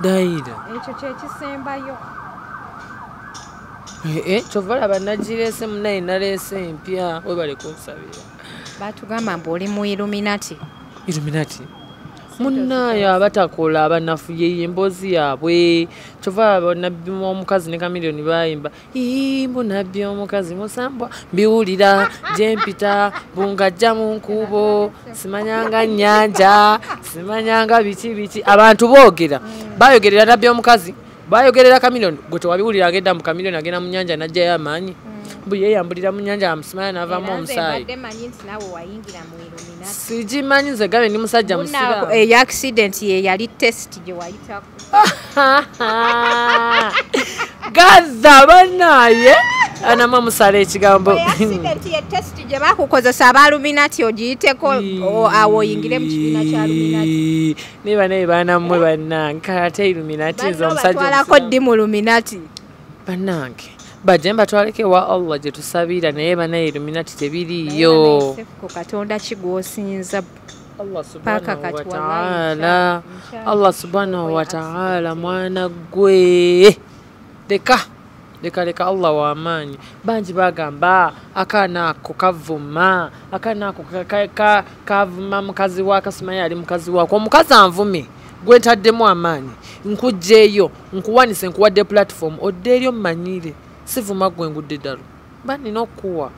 dayira ekyo kyekisembayo Eh, eh, kyova olaba nagireese munaye naleese empya webale kunsabira. Batugamba mbu oli mu iluminati iluminati munaayo abatakola abanafuye emboozi yaabwe kyova nabbi omukazi ne kamiliyoni bayimba imbu nabbi omukazi musambwa mbiwulira gyempita bungajja mu nkubo simanyanga nnyanja simanyanga biki biki. Abantu boogera bayogerera nabbi omukazi bayogerera kamiliyoni gwe tewabiwulira agenda mu kamiliyoni agenda mu nyanja najjayo amaanyi mbu yeyambulira mu nyanja amusimaya n'avaamu omusaayi. sigimanyi nze gabe ndi musajja musiraamu. <laughs> eyo accident ye yali test gye wayitako <laughs> gaza banaye <laughs> anamwe musala ekigambo. Accident ye test gye bakukozesa abaluminati ogiyiteko awo oyingire mu kibiina kya luminati ne banaye banamwe bannange ate iluminati nze omusajja omusiraamu. ddi mu luminati bannange bajje mbatwaleko ewa allah gye tusabira naye banaye iluminati tebiriiyo ku katonda kigwosinza subhanahu kati wa wallahi ta'ala. inshallah. allah subhanahu wa Inshallah. ta'ala mwana gwe. Leka leka leka allah w'amaanyi bangi bagamba akaana ako kavuma akaana ako ka- ka- ka- kavuma mukazi wa kasimaye ali mukazi waako omukazi anvume gwe ntaddemu amaanyi. Nkugjeeyo nkuwanise nkuwadde platform odde eri ommanyire sivuma gwe ngudde ddalo mba nina okukuwa.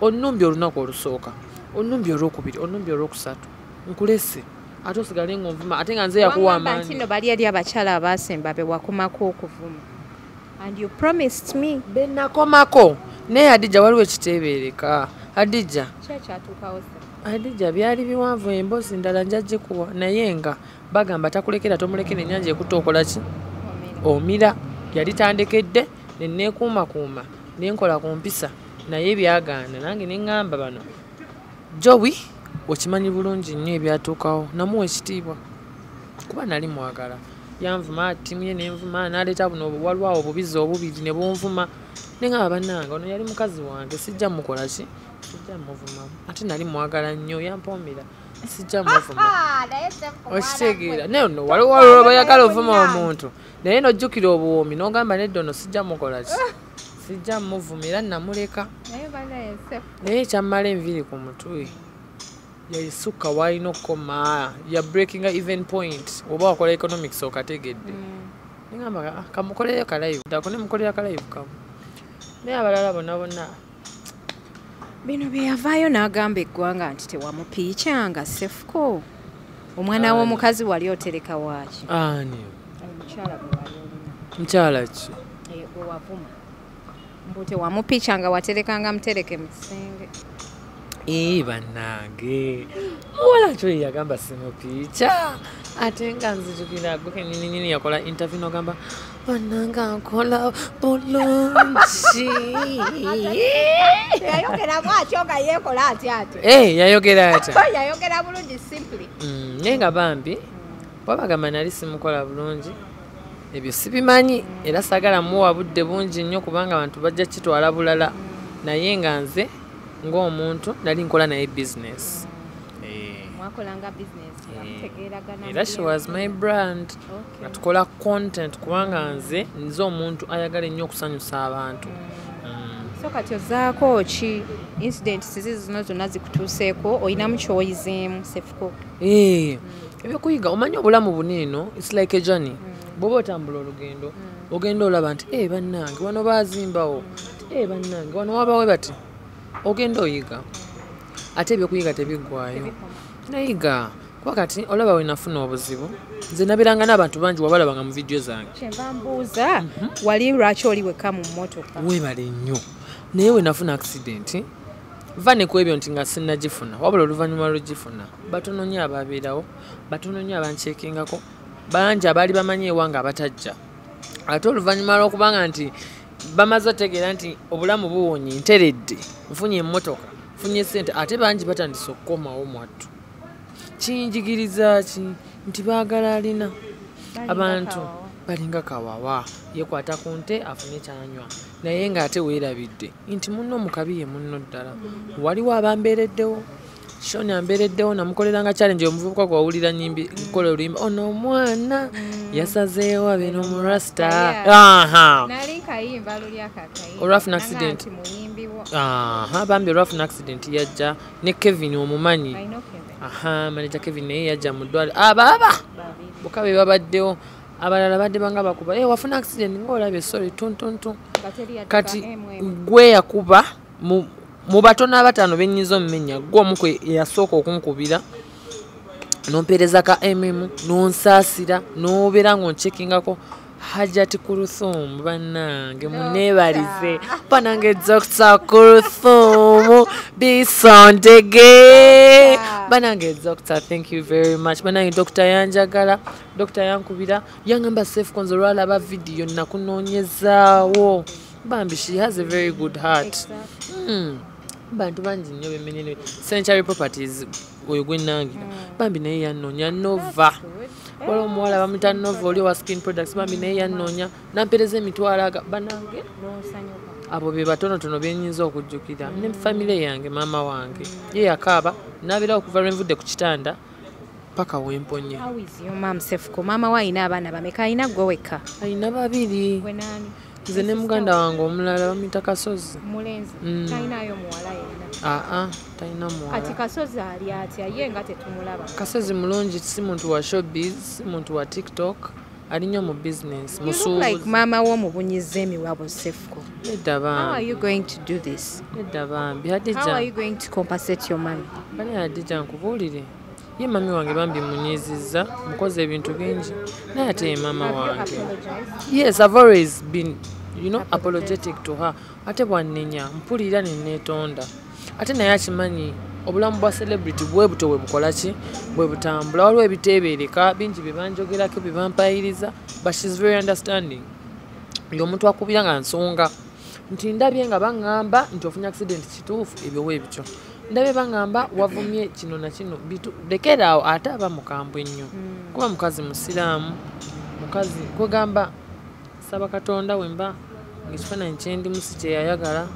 Onnumbye olunaku olusooka. Onnumbye olwokubiri onnumbye olwokusatu. Nkulese. Ate osigale ngaonvuma ate nga nze yakuwa amaanyi. no bali eri abakyala abaasemba be wakomako okuvuma. And you promised me. Benakomako naye adija waliwo ekiteebereka. Adija kyekyatuukawo adija byali biwanvu emboozi ndala njagikuwa naye nga bagamba takulekera tomulekera ennyanja ekutta okola ki omira. Yali tandekedde neneekuumakuuma nenkola ku mpisa naye byagaana nange neŋŋamba bano. Jowi okimanyi bulungi nnyo ebyatuukawo namuwa ekitiibwa. Kuba nali mwagala. Yanvuma ttiimu ye nenvuma naleeta buno waliwo awo obubizi obubiri ne bunvuma. Neŋŋamba bannange ono yali mukazi wange sijja mukola ki? Sijja muvumamu ate nali mwagala nnyo yampoomera sijja muvuma. Okitegeera naye no waliwo waliwo bayagala ovuma omuntu. Naye nojjukira obuwoomi n'ogamba nedda ono sijja mukola ki? <laughs> Sijja muvuma era namuleka. Naye kyammala enviri ku mutwe. Yayisukka waalina okukoma ya breakinga even point oba wakola economics okategedde. Negamba kamukoleyo kalive dako nemukolera kalive kamu. Naye abalala bonna bonna bino bye yavaayo n'agamba eggwanga nti tewamupiikyanga sefuko omwana w'omukazi wali otereka waaki? Ani? Mukyala ki? Eh, wavuma. Mbu tewamupiikyanga waterekanga mutereke mu kisenge. Ee bannange. Muwala kyo ye yagamba simupiica ate nga nzijukira gwe kenininyini yakola interview nogamba bannange nkola bulungi. Yayogeramu atyo nga yeekola ati ati Eh, yayogera atya <laughs> yayogera bulungi simply. Mm, naye nga bambi wabagamba nali simukola bulungi ebyo sibimanyi era sagala muwa budde bungi nnyo kubanga abantu bajja kitwala bulala. Naye nga nze ng'omuntu nali nkola naye bizinesi mwakolanga yamutegeeragana era she was my brand. Nga tukola content kubanga nze nze omuntu ayagala ennyo okusanyusa abantu. Mm. so kati ozaako ki? Incident sizi zino zonna zikutuuseeko olinamu kyoyizeemu sefuko Eh, ebyokuyiga omanyi obulamu buniino its like a journey. Bw'oba otambula olugendo ogenda olaba nti e bannange wano baazimbawo. E bannange wano wabawe bati ogenda oyiga. Ate ebyokuyiga tebiggwayo nayiga kuba kati olaba wenafuna obuzibu nze nabiranga n'abantu bangi wabalabanga mu vidiyo zange. Kyenva mbuuza wali lwaki oli wekka mu mmotoka? Weebale nnyo. Naye wenafuna accident. Va ne ku ebyo nti nga sinnagifuna wabula oluvannyuma lwegifuna batono nnyo ababeerawo batono nnyo abankyekingako bangi abaali bamanyi ewanga abatajja. Ate oluvannyuma lw'okubanga nti bamaze otegeera nti obulamu buwonye nteredde nfunye emmotoka nfunye sente ate bangi batandise okukomawo mwattu kinjigiriza ki? Nti baagala alina. Abantu balinga kawawa. Yekwata ku nte afune kyanywa. Naye ng'ate weerabidde. Nti munno mukabi ye munno ddala. Waliwo abambeereddewo? Shoni ambeereddewo namukoleranga challenge omuvubuka gwawulira nyimbi kola oluyimba. Ono omwana yasazeewo abe n'omurasta. Aha. nali kayimba luli akakayimba. Olwafuna accident. bambi olwafuna accident yajja. Ne kevin omumanyi aha manaja kevin naye yajja mu ddwale abaaba babiri bokka be babaddewo. Abalala badde banga bakuba. E wafuna accident ngaolabye sorry nga yadduka kati gwe yakuba mu batono abataano benyiza omumenya. Gwe omu yasooka okunkubira nompeereza ka mm nonsaasira nobeera ngaonchekingako hajati kuruthum bannange muneebalize. Banange dr kuruthum bisondege banange dr thank you very much. Banange dr yanjagala dr yankubira yangamba safe konzo olwalaba vidiyo nakunoonyezaawo. Bambi she has a very good heart. Mm. bantu bangi nnyo bemenene. Century properties oyo gwenangira bambi naye yanoonya nova wala omuwala bamuta nova oli owa skin products bambi naye yanoonya nampereza emitwalo aga banange abo be batonotono benyinza okujjukira. Ne famire yange maama wange ye yakaaba nabeerawo okuva lwenvudde ku kitanda paka wemponye. How is your mom sefuko? Maama we alina abaana bameka? Alina gwe wekka? Alina babiri nze ne muganda wange omulala bamuyita kasozi. Mulenzi Mm. talinayo muwala yenna. Aa talina kati muwala kasozi ali atya? Ye nga tetumulaba. Kasozi mulungi si muntu wa showbiz si muntu wa tiktok ali nnyo mu business You look like musuubuzi maama w'omubunyiza emiwabo sefuko nedda how are bambi you going to do this? Nedda bambi. How are hadija you going to compensate your money? Bali hadija nkubuulire. Ye mami wange bambi munyiizizza mukoze ebintu bingi. Naye ate ye maama wange. yes i've always been you know apologetic to her. Ate bwannenya mpulira neneetonda ate naye akimanyi obulamu bwa celebrity bwe buto bwe bukola ki? Bwe butambula waliwo ebiteebereka bingi bye banjogerako bye bampayiriza but shes very understanding. Ye omuntu akubira nga nsonga. Nti ndabye nga baŋŋamba nti ofunye accident kituufu ebyo weebityo ndabye baŋŋamba wavumye kino na kino bitu lekera awo ate aba mukambwe nnyo. Kuba mukazi musiraamu. Mukazi kwegamba saba katonda wemba ngaekifaananyi kyendimu si kyeyayagala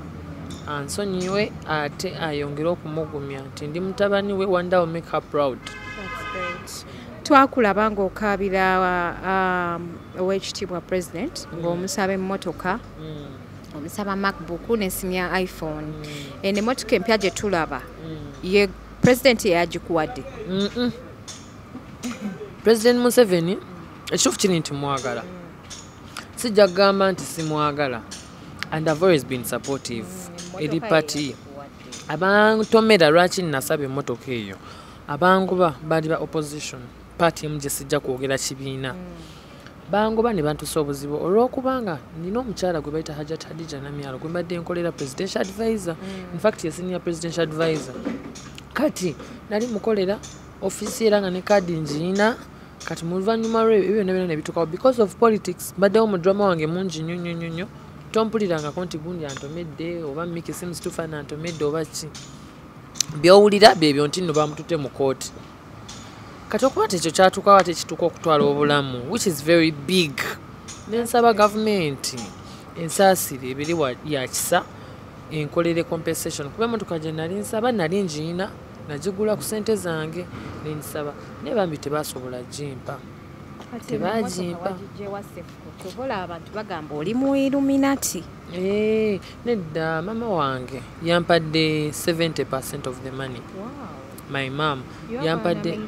ansonyiwe ate ayongere okumugumya nti ndi mutabani we I'll make her proud twakulaba ng'okaabira um, owekitiibwa president ng'omusaba emmotoka Mm, omusaba macbook n'essimu ya iphone. Mm, eno emmotoka empya gye tulaba mm. ye president yeyagikuwadde president museveni ekituufu kiri nti mwagala sijja kugamba nti simwagala. And i've always been supportive. Eri pati abantomera lwaki nasaba emmotoka eyo? Abanguba baali ba opposition. Party emu gye sijja kwogera kibiina. Bangoba ne bantusa obuzibu olw'okubanga nina omukyala gwe bayita hajat hadija namyalo gwe mbadde nkolera presidential advisor. Infact yesinia presidential advisor. Kati nali mukolera ofiisi era nga ne kaadi ngiina kati mu luvannyuma lwe ebyo byonna byonna ne bituukawo. Because of politics mbaddewo mu drama wange mungi nnyo nnyo nnyo nnyo. Tompulirangako nti gundi antomedde oba miki simusitufaana antomedde oba ki? Byowulira byebyo nti nno bamutute mu kooti kati okuba ti ekyo kyatuukawo ate kituuka okutwala obulamu which is very big. Nensaba gavumenti ensaasire ebiri wa- ya kisa enkolere compensation. Kuba emotoka gye nali nsaba nali ngiina nagigula ku sente zange nensaba naye bambi tebasobola gimpa. Tebagimpa. abantu bagamba oli mu iluminati Eh, nedda mama wange yampadde 70 percent of the money. My mam yampadde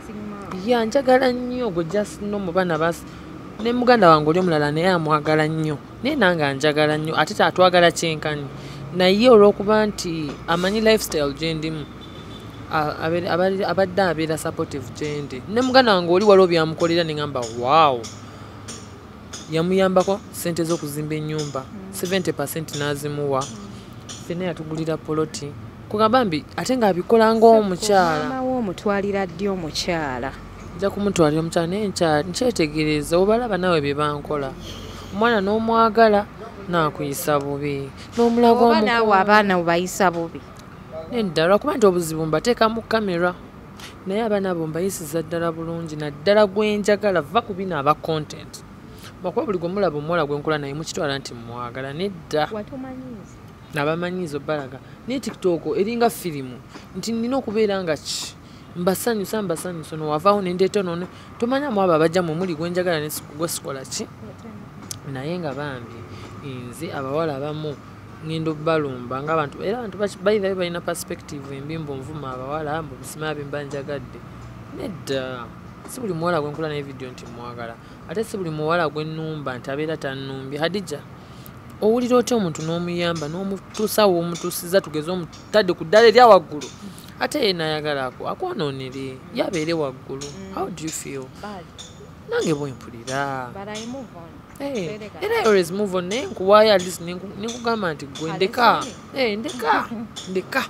ya njagala nnyo gwe just no mu baana bas ne muganda wange oli omulala naye amwagala nnyo. Naye nange anjagala nnyo ate tatwagala kyenkani naye olw'okuba nti amanyi lifestyle gye ndimu abadde abeera supportive gyendi ne muganda wange oli waliwo byamukolera neŋamba waawo yamuyambako sente z'okuzimba ennyumba. 70 percent n'azimuwa. Fena yatugulira poloti. Kugamba mbi ate ng'abikola ng'omukyala. Maama we omutwalira ddi omukyala? Nja kumutwalira omukyala naye nkyetegereza obalaba nawe bye bankola. Omwana n'omwagala naakuyisa bubi. N'omulaga oba naawe abaana webayisa bubi nedda lwakuba nti obuzibu mbateeka mu kamera. Naye abaana abo mbayisiza ddala bulungi naddala gwenjagala va ku bino aba content. Lwakuba buli gwe mulaba omuwala gwenkola naye mukitwala nti mwagala nedda. Abamanyiizo balaga naye tiktok eringa firimu nti nina okubeera nga ki? Mbasanyusa mbasanyusa nowavaawo nendeeta none tomanyamu abo abajjamu muli gwenjagala gwe sikola ki? Naye nga bambi nze abawala abamu ngenda obalumba ngaabantu era abantu bayivayo balina perspective embi mbunvuma abawala mbubusima bye mba njagadde. Nedda si buli muwala gwenkola naye vidiyo nti mwagala. Ate si buli muwala gwennumba nti abeera tannumbye. Hadija owulira otya omuntu n'omuyamba n'omutuusawo omutuusiza tugeze omutadde ku ddala erya waggulu? Ate ye nayagala ako akwonoonere yabeere waggulu. How do you feel? Nange bwempulira era I always move on. Naye nkuwaayo at least ninku- ninkugamba nti gwe ndeka. Eh, ndeka <laughs> ndeka.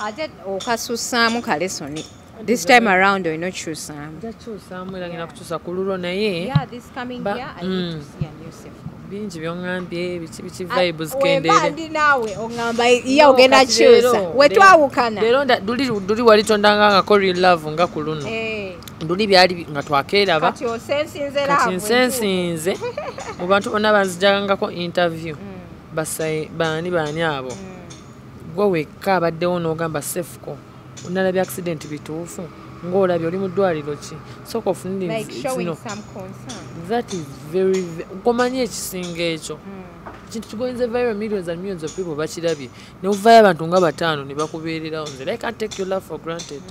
Ate okasusaamu kalesoni this time around olina okyusaamu njakyusaamu era ngenda kukyusa ku lulo naye. Yeah, this coming Ba- year, I need to mm. see a new Sefco. bingi byoŋŋambye biki biki Ah, vibes weba kendeere ndi naawe oŋŋamba ye ogenda kyusa. wetwawukana leero luli wali tondanga ngako real love nga ku luno. Eh, luli byali nga twakeeraba. Kati laavu nsensinze. <laughs> Mu bantu bonna banzijagangako interview. Basayi baani baani abo. Gwe wekka abaddewo n'ogamba sefuko onalabye accident bituufu? Ng'olabye oli mu ddwaliro ki? Sooka concern. That is very ve- gomanyi ekisinga ekyo. Kintu kigoyinze viral millions and millions of people bakirabye. Ne muvayo abantu nga bataano ne bakubeererawo nze like can't take your love for granted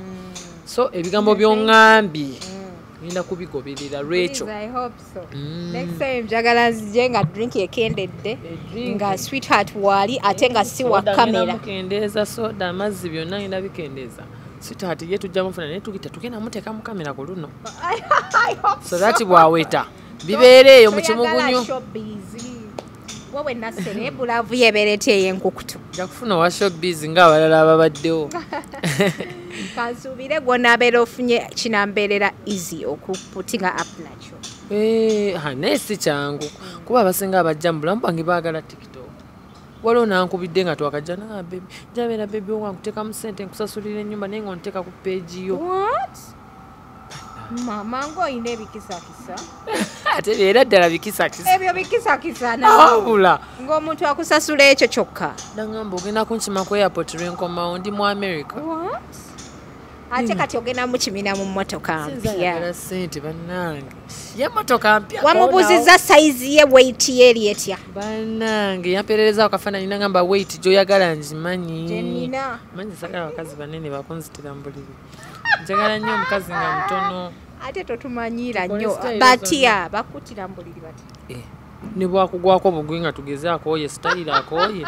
so ebigambo by'oŋŋambye ngenda kubigoberera lwekyo Please, I hope so. Mm. next time njagala nzije nga drink ekendedde drink. nga sweetheart waali ate nga si wa ngenda mukendeeza soda amazzi byonna ngenda bikendeeza. Sitaati ye tujja mufuna naye tugita tugenda muteeka mu kamera ku luno. <laughs> I hope so that bwaweta. Bibeera eyo mu kimugunyu. Showbiz. wowe nassere ebulaavu yebeereeta ey'enkukutu nja kufuna owa showbiz ng'abalala ababaddewo <laughs> kansuubire gwonaabeera ofunye kinambeerera easy okuputinga up nakyo. Eh, naye si kyangu. Kuba abasinga abajja mu bulamu bwange baagala tiktok. Waliwo nankubidde nga twakajja naa bebi jabeera bebi owange kuteekamu sente nkusasulira ennyumba naye nga onteeka ku peegi yo. What? Mama ngaolina ebikisakisa? <laughs> Ate era ddala bikisakisa. Ebyo bikisakisa nawe wabula. ng'omuntu akusasula ekyo kyokka. Nagamba ogenda kunkima ku airport lwenkomawo ndi mu america. What? Ate kati ogenda mukimina mu mmotoka mpya. sente bannange. Yemotoka mpya wamubuzizza sayizi ye weiti ye eri etya? Bannange yampeererezaako kafaananyi nagamba wait gyoyagala gyenina manyi sagala abakazi banene bakunzitira mu buliri njagala nnyo omukazi nga mutono. Ate totumanyiira Tukole nnyo. batya bakutira mu buliri bati. Eh, ne bwakugwako bugwi nga tugeze akooye sitayiro <laughs> akooye.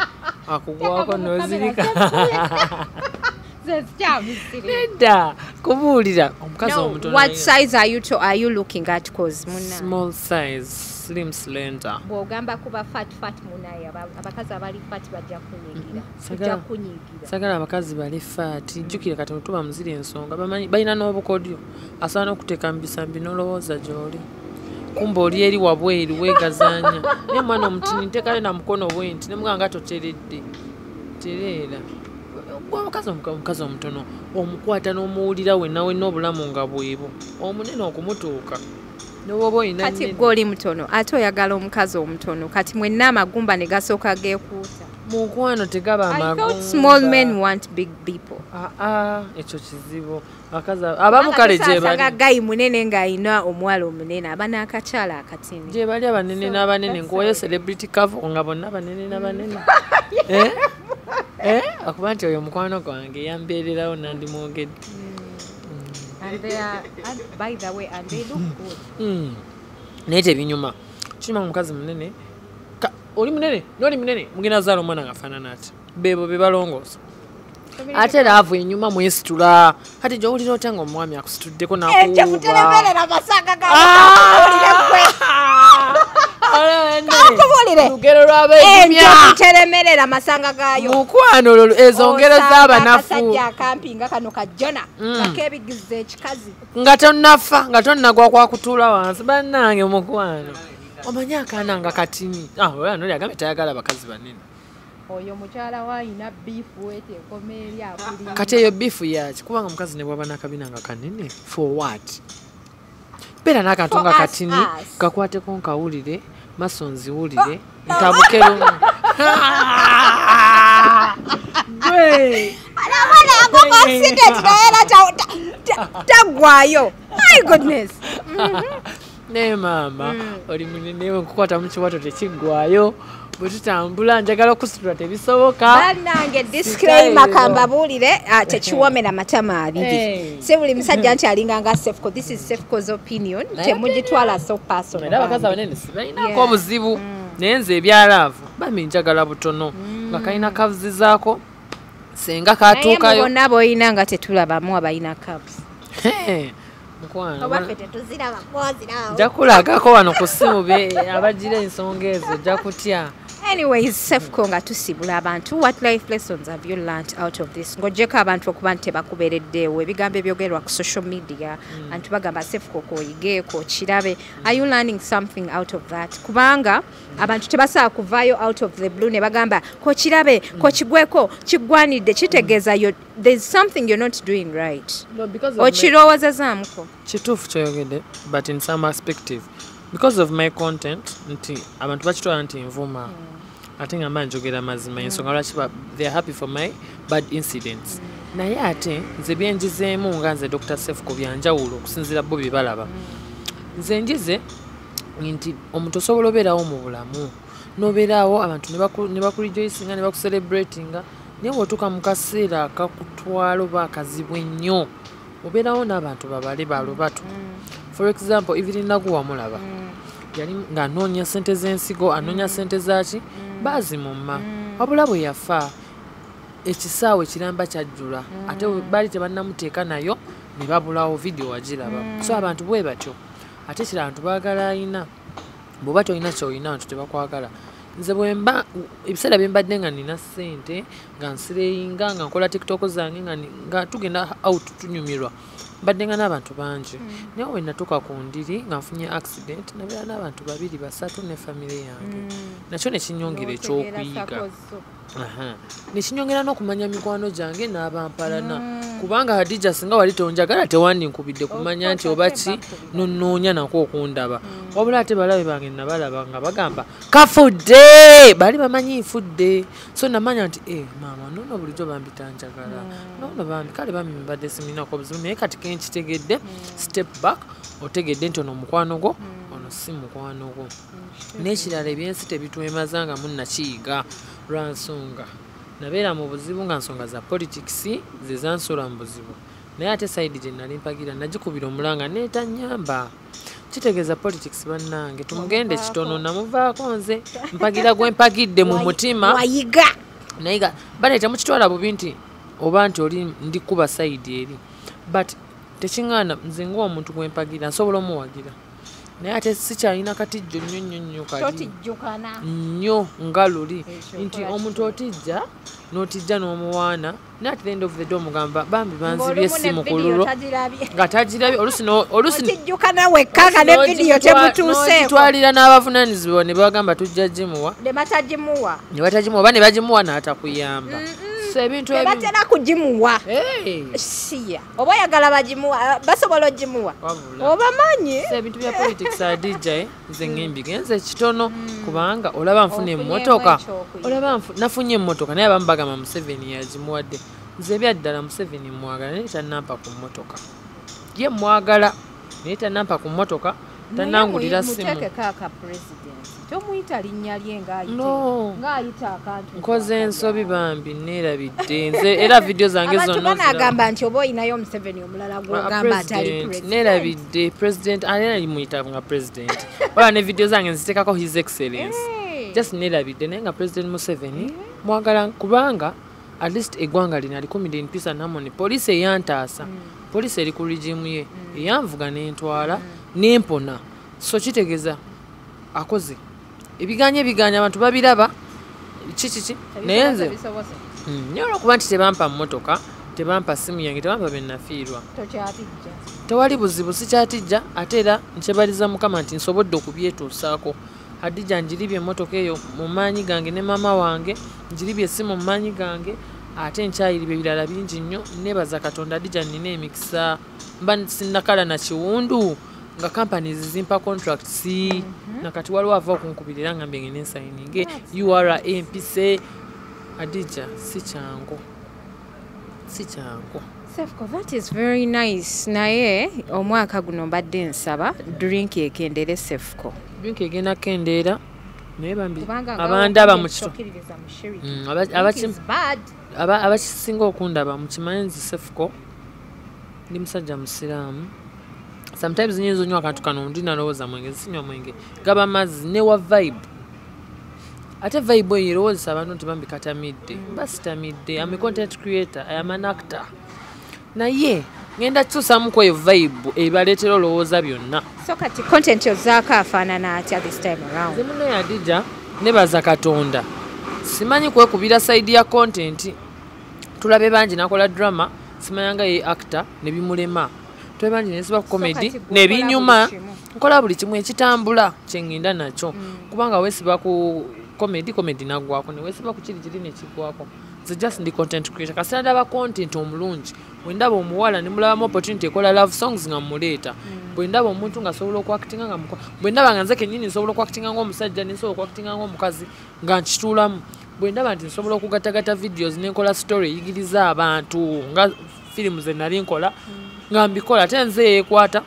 Akugwako nozirika. <laughs> nedda kubuulira. Omukazi No, omutono what alina size are you to, are you looking at? Cause muna small size slim slender. Bw'ogamba kuba fat fat munaye aba- abakazi abali fat bajja kunyigira Sagala- tujja kunyigira sagala abakazi bali faati jjukire kati tuba muzira ensonga balina n'obukodyo. Asobola n'okuteeka mu bisambi n'olowooza gy'oli. Kumba oli eri wabweru weegazaanya <laughs> naye omwana omutini nteekayo na mukono bwe nti ne muganga toteredde tereera gwe omukazi omuka- omukazi omutono omukwata n'omuwulira wenna wenna obulamu nga bwebo omunene okumutuuka. Kati gwe oli mutono ate oyagala omukazi omutono kati mwenna amagumba ne gasooka geekuuta. Mukwano tegaba I thought amagumba. small men want big people. Aa ekyo kizibu. Abamu kale gye bali. tusanga gayi munene ng'ayina omuwala omunene aba n'akakyala akatini. Gye bali abanene n'abanene nkuwayo celebrity cover nga bonna banene n'abanene. Eh? <laughs> Eh? Okuba nti oyo mukwano gwange yambeererawo nandi mwogedde And they are, and by the way, and they look good. Mm. naye tebinyuma. Kinyuma omukazi munene. Oli munene? Noli munene? Mugenda zaala omwana ngafaanana ati bebo be balongoosa. Ate laavu enyuma mwesitula. Kati gyowulira otya nga omwami akusituddeko amasanga <laughs> Kakubulire. lwabegumya kuteremerera amasanga gayo mukwano olwo ezo ngero Osanga z'abanafu akasajja akampi nga kano kajjona Mm. nga keebigiza ekikazi. Nga tonnafa nga tonnagwa kwakutuula wansi bannange mukwano. Omanyi akaana nga katini. Noli agambe tayagala bakazi banene. Oyo mukyala waayina biifu wete ekoma eri akuli kati eyo bifu yaki kubanga omukazi ne bwaba n'akabina nga kanene for what? Beera n'akantu nga katini kakwateko nkawulire maso nziwulire ntabukero gwe <laughs> alabana agogo accident naye era ta- ta- ta- tagwayo my goodness. <laughs> Naye maama oli munene we nkukwata mu kiwato tekiggwayo bwe tutambula njagala okusitula tebisoboka. Bannange disclaimer kambabuulire ah, tekiwomera matama abiri si buli musajja nti alinganga sefco this is sefco's opinion. Temugitwala so personal. Era abakazi abanene sibalinako obuzibu. Naye nze ebyalaavu bami njagala butono. Nga kalina kavuzizaako senga katuukayo mubonna boyina nga tetulabamu abalina caps He, mukwano. Obaffe tetuziraba mwozirawo nja kulagako wano ku ssimu <laughs> abagira ensonga ezo ojja kutya anyways sefco nga tusibula abantu. What life lessons have you learnt out of this? Ng'ogyeko abantu okuba nti tebakubeereddeewo ebigambo ebyogerwa ku social media. Abantu bagamba sefco kooyigeeko kirabe. Are you learning something out of that? Kubanga abantu tebasobola kuvaayo out of the blue ne bagamba kokirabe kokigweko kiggwanidde kitegeeza there's something you're not doing right. Okirowoozezaamuko kituufu kyoyogedde but in some perspective because of my content nti abantu bakitwala nti nvuma ate nga mba njogera mazima ensonga lwaki they are happy for my bad incidents. Naye ate nze byenjizeemu nga nze dr sefco byanjawulo okusinziira bo bye balaba. Nze njize nti omuntu osobola obeerawo mu bulamu nobeerawo abantu ne baku- ne bakucelebratinga naye bweotuuka mu kaseera akakutwala oba akazibu ennyo obeerawo n'abantu babale balubatu for example evelyn nagu wamulaba yali ng'anoonya sente z'ensigo anoonya sente zaki baazimumma. Wabula bwe yafa ekisaawe kiramba kyajjula. Ate we baali tebannamuteeka nayo ne babulawo vidiyo wagiraba. So abantu bwe batyo ate kira abantu baagala ayina bw'oba tolina kyolina abantu tebakwagala nze bwemba ebiseera bye mbadde nga nina ssente nga nsireyinga nga nkola tiktok zange nga tugenda out tunyumirwa mbadde nga n'abantu bangi. Naye we natuuka ku ndiri nga nfunye accident nabeera n'abantu babiri basatu ne famire yange. Nakyo nekinyongera ekyokuyiga. nekinyongera n'okumanya mikwano gyange n'abampalana. Kubanga hadija singa wali tonjagala tewandinkubidde kumanya nti oba ki nonoonya nako okundaba wabula ate balabe bange nabalaba nga bagamba kafudde! Bali bamanyi nfudde. So namanya nti e maama nono bulijjo bambi tanjagala nono bambi kale bambi mbadde siminako obuzibu naye kati kenkitegedde step back otegedde nti ono mukwano gwo ono si mukwano gwo. N'ekirala ebyensi tebitwemaza nga munnakiyiga. Lwa nsonga nabeera mu buzibu nga nsonga za politics ze zansula mu buzibu. Naye ate sayidi gye nali mpagira nagikubira omulanga neetanyamba kitegeeza politics bannange tumugende kitono namuvaako nze. Mpagira gwe mpagidde mu mutima. wayiga. Naye nga bane temukitwala bubi nti oba nti oli ndikuba sayidi eri. But tekiŋŋaana nze ngaomuntu gwempagira nsobola omuwagira naye ate sikyalina katijjo nnyo nnyo nnyo kali. Totijjukana. Nnyo nga luli. Nti omuntu otijja n'otijja n'omuwaana naye at the end of the day omugamba bambi banzibye Ng'olumu essimu ne ku vidiyo lulo. tagirabye. nga tagirabye olusi no- olusi otijjukana wekka nga ne vidiyo temutuuseeko tebutwalira n'abavunaanyizibwa ne bagamba tujja gimuwa. Ne batagimuwa. Ne batagimuwa oba ne bagimuwa n'atakuyamba. Ebintu ebimu tebatera kugimuwa. Siya. Oba oyagala bagimuwa basobola ogimuwa? Obamanyi? Ebintu bya politics adija <laughs> nze ngembi genze kitono kubanga olaba nfuna emmotoka. olaba nafunye emmotoka naye abamu bagamba museveni yagimuwadde. Nze ebyaddala museveni mwagala naye tanampa ku mmotoka. Ye mwagala naye tanampa ku mmotoka tanangulira simu. muteekeko aka pulezidenti tomuyita linnya lye ng'ayita akantu nkoze ensobi bambi neerabidde. Nze era vidiyo zange abantu zonna oziraba. banagamba nti oba olinayo omuseveni omulala gwogamba neerabidde. President ate muyita nga president? Oba ne vidiyo zange nziteekako his excellence Hey. just neerabidde naye nga president museveni. Mwagala kubanga at least eggwanga lino alikumidde in peace and harmony poliisi eyantaasa poliisi eri ku regimu ye. Eyanvuga n'entwala n'empona. So kitegeeza akoze. Ebiganya ebiganya abantu babiraba. Kikiki naye nze Mm, naye olwokuba nti tebampa mmotoka tebampa simu yange tebampa tokyatijja. Tewali buzibu sikyatijja. Ate era nkyebaliza mukama nti nsobodde okubyetuusaako hadija njiribye emmotoka eyo mu maanyi gange ne maama wange njiribye essimu mu maanyi gange ate nkyayiribwa ebirala bingi nnyo nebaza katonda adija nina emikisa. Mba sinnakala na kiwundu nga companies zimpa contracts. Nakati waliwo ava okunkubirira nga mbe ngene ensayininge. Ura empise. Adija si kyangu. Si kyangu. Sefco, that is very nice. Naye omwaka guno mbadde nsaba drink ekendere sefco. Binka egenda kendeera naye bambi abandaba mu kito abakisinga okundaba mukimanyi nzi sefuko ndi musajja musiraamu. Sometimes nyinza onywa akantu kano ndi nalowooza mwenge sinywa mwenge gaba mazzi newa vibe. Ate vibe eyo erowoozesa abantu nti bambi katamidde basitamidde am a content creator I am an actor. Naye ngenda kutuusamu ku eyo vibe ebaleetera olowooza byonna. So kati content ozaako afaanana atya this time around? Nze munaye adija nebaza katonda. Simanyi kwekubira saidi ya content tulabe bangi nakola drama simanyanga ye actor nebimulema tulabe bangi nesiba ku comedy buli kimu. nkola buli kimu ekitambula kyengenda nakyo. Kubanga wesiba ku comedy comedy nagwako newesiba ku kiri kiri nekigwako nze just ndi content creator. Kasita ndaba content omulungi. Bwendaba omuwala nemulabamu opportunity ekola love songs nga muleeta bwendaba omuntu nga asobola okwactinga nga bwendaba nga nze kenyini nsobola okwactinga ngaomusajja nensobola okwactinga ngaomukazi nga nkituulamu bwendaba nti nsobola okugatagata videos nenkola story eyigiriza abantu nga firimu ze nali nkola nga mbikola. Ate nze yeekwata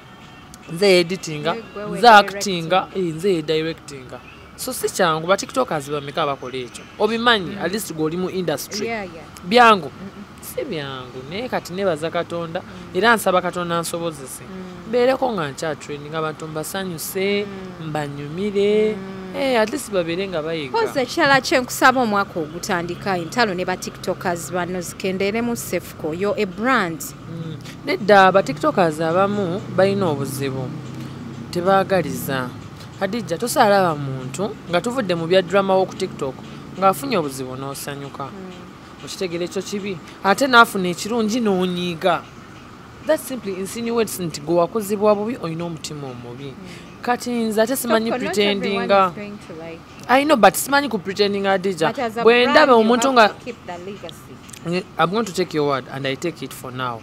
nze yeeditinga nze actinga eh, nze yedirectinga. So si kyangu batiktokers bameka bakola ekyo. Obimanyi at least gweoli mu industry. Byangu? Si byangu. Naye kati nebaza katonda era nsaba katonda nsobozese mbeereko nga nkyatraining abantu mbasanyuse mbanyumire eh, at least babeere nga bayiga. Mpozi ekirala kyenkusaba omwaka ogutandika entalo ne batiktokers bano zikendeeremu sefco yo a brand. Mm. nedda abatiktokers abamu balina obuzibu. Tebaagaliza hadijja tosalaba muntu nga tuvudde mu bya drama w'oku tiktok ng'afunye obuzibu n'osanyuka. Okitegera ekyo kibi. Ate n'afuna ekirungi n'onyiiga. That simply insinuates nti gwe wakuzibwa bubi olina omutima omubi kati nze ate simanyi pretendinga. i know but simanyi ku pretendinga adija But as a bwe ndaba omuntu nga. I'm going to take your word and I take it for now.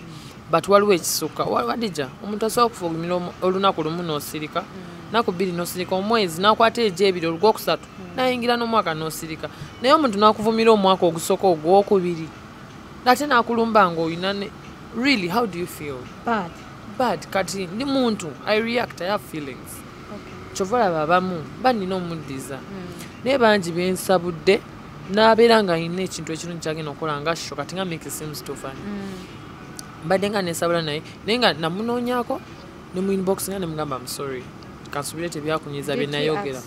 But waliwo ekisukka Wa- wadija omuntu asobola okufulumira omu- olunaku lumu n'osirika naku bbiri n'osirika omwezi n'akwata egyo ebiri olwokusatu nayingira n'omwaka n'osirika. Naye omuntu n'akuvumira omwaka ogusooka ogwokubiri ate n'akulumba nga oyina ne really how do you feel? Bad. bad. Kati ndi muntu i react i have feelings kyova olaba abamu banina omuddiza naye bangi bensabudde n'abeera nga alina ekintu ekirungi kyagenda okukola nga sho kati nga make seems too funny mbadde nga nesabula naye naye nga namunoonyako ne mu inbox nga nemugamba I'm sorry kansubire tebyakunyiza bye nayogera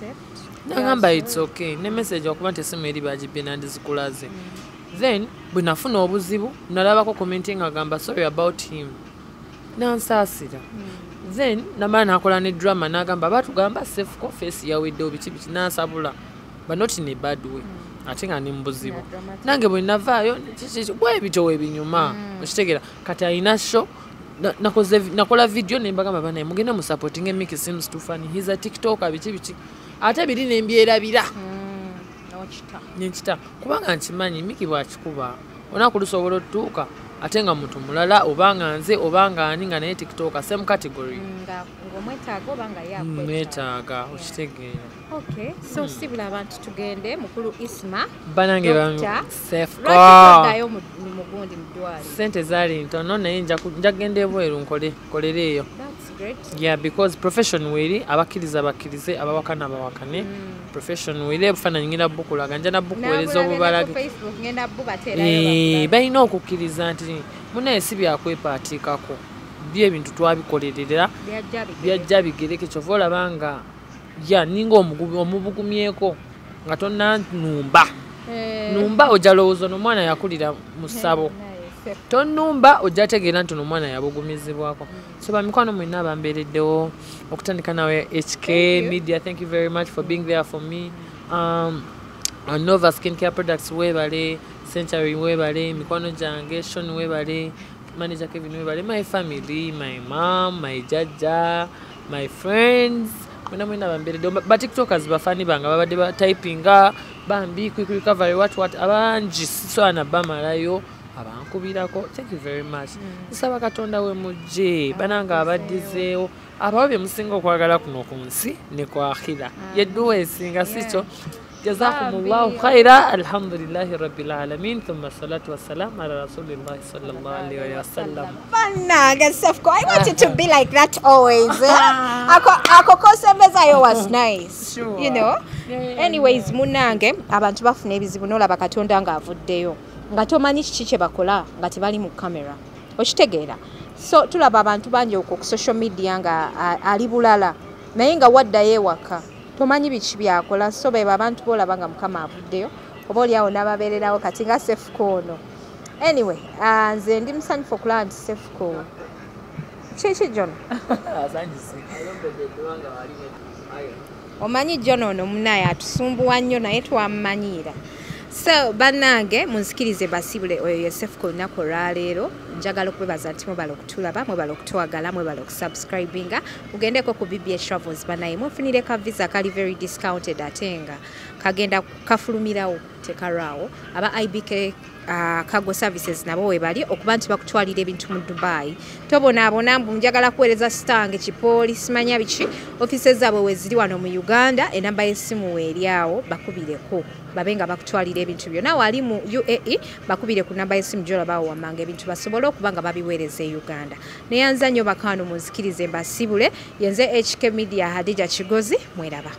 nagamba its okay. Ne message okuba nti esimu eri bagibye nandizikulaze. Then bwe nafuna obuzibu nalabako commenti nga agamba sorry about him. Nansaasira then namala nakola ne drama nagamba batugamba sefuko face yaweddewo biki biki nansabula banoti ne badwe ate nga ne mubuzibu nange bwe navaayo kiki bwebityo webinyuma okitegeera. Kati alina sho nakola video nembagamba banaye mugende musupporting emiki sims tufani. His a tiktoker biki biki ate biri nembyerabira n'okita. Nenkita kubanga nkimanyi miki bwakikuba onaku lusobola otutuuka ate nga muntu mulala obanga nze obanga ani nga naye tiktoker same category. Yakwetaaga mwetaaga okitegeera. Okay so sibula abantu tugende mukulu isma banange sente zaali ntono naye nja ku- nja kugenda ebweru nkole kolere eyo. That's great yeah because profession weri abakkiriza bakkirize abawakana bawakane profession weri ebufaananyi ngenda bukulaga nja nabukuweereza obubalage Eh, balina okukkiriza nti munaye si byakwepaatiikako byo ebintu twabikolerera byajja bigereke kyova olaba nga ya ninga omubugumyeko nga tonanumba. Numba ojja lowooza ono omwana yakulira mu ssabo tonumba ojja tegeera nti ono omwana yabugumizibwako. So bamikwano mwina abambeereddewo okutandika nawe hk media thank you very much for being there for me. Um, nova skin care products webale century webale mikwano gyange shon webale manager kevin webale my family my mom my jajja my friends mwena mwena bambeereddewo batiktokers bafani bange babadde batypinga bambi quick recovery what abangi sisobola bamalayo abankubirako thank you very much. Nsaba katonda we mujje. Bananga abaddizeewo abawo bye musinga okwagala kuno ku nsi ne kwakhira yedduwa esinga sikyo jazakumullahu khaira alhamdulillahi rabbil alamin. Thumma salatu wassalamu ala rasulillahi sallallahu alaihi wasallam bannange sefco i want it to be like that always. Eh? <laughs> <laughs> Ako- ako kosembezayo was nice. Sure. you know? Yeah, yeah, anyways munange abantu bafuna ebizibu nolaba katonda ng'avuddeyo nga tomanyi kiki kye bakola nga tebali mu kamera okitegeera. So tulaba abantu bangi okwo ku social media nga ali bulala. Naye nga waddayo ewaka tomanyi biki byakola. So beba abantu boolaba nga mukama avuddeyo oba oliawo n'ababeererawo kati nga sefuko ono. Anyway nze ndi musanyufu okulaba nti sefuko kiki john? Omanyi john ono munaye atusumbuwa nnyo naye twamumanyiira so bannange munzikirize basibule oyo yosefu ku lunaku olwaleero. Njagala okwebaza nti mwebala okutulaba mwebala okutwagala mwebala okusubscribinga. Mugendeko ku bbs travels banaye mwefunire ka visa kali very discounted ate nga kagenda kafulumirawo tekalwawo aba ibk cargo services nabo webali okuba nti bakutwalira ebintu mu dubai. Tobonaabona mbu njagala kuweereza sitange kipooli simanya biki? Ofise zaabwe weziri wano mu uganda enamba y'essimu weeryawo bakubireko. Babe nga bakutwalira ebintu byonna. Wali mu uae bakubire ku namba y'essimu gyolabaawo wammanga ebintu basobole okuba nga babiweereza e uganda. Neyanza nnyo bakaano munzikirize mbasibule. Yenze hk media hadija kigozi mweraba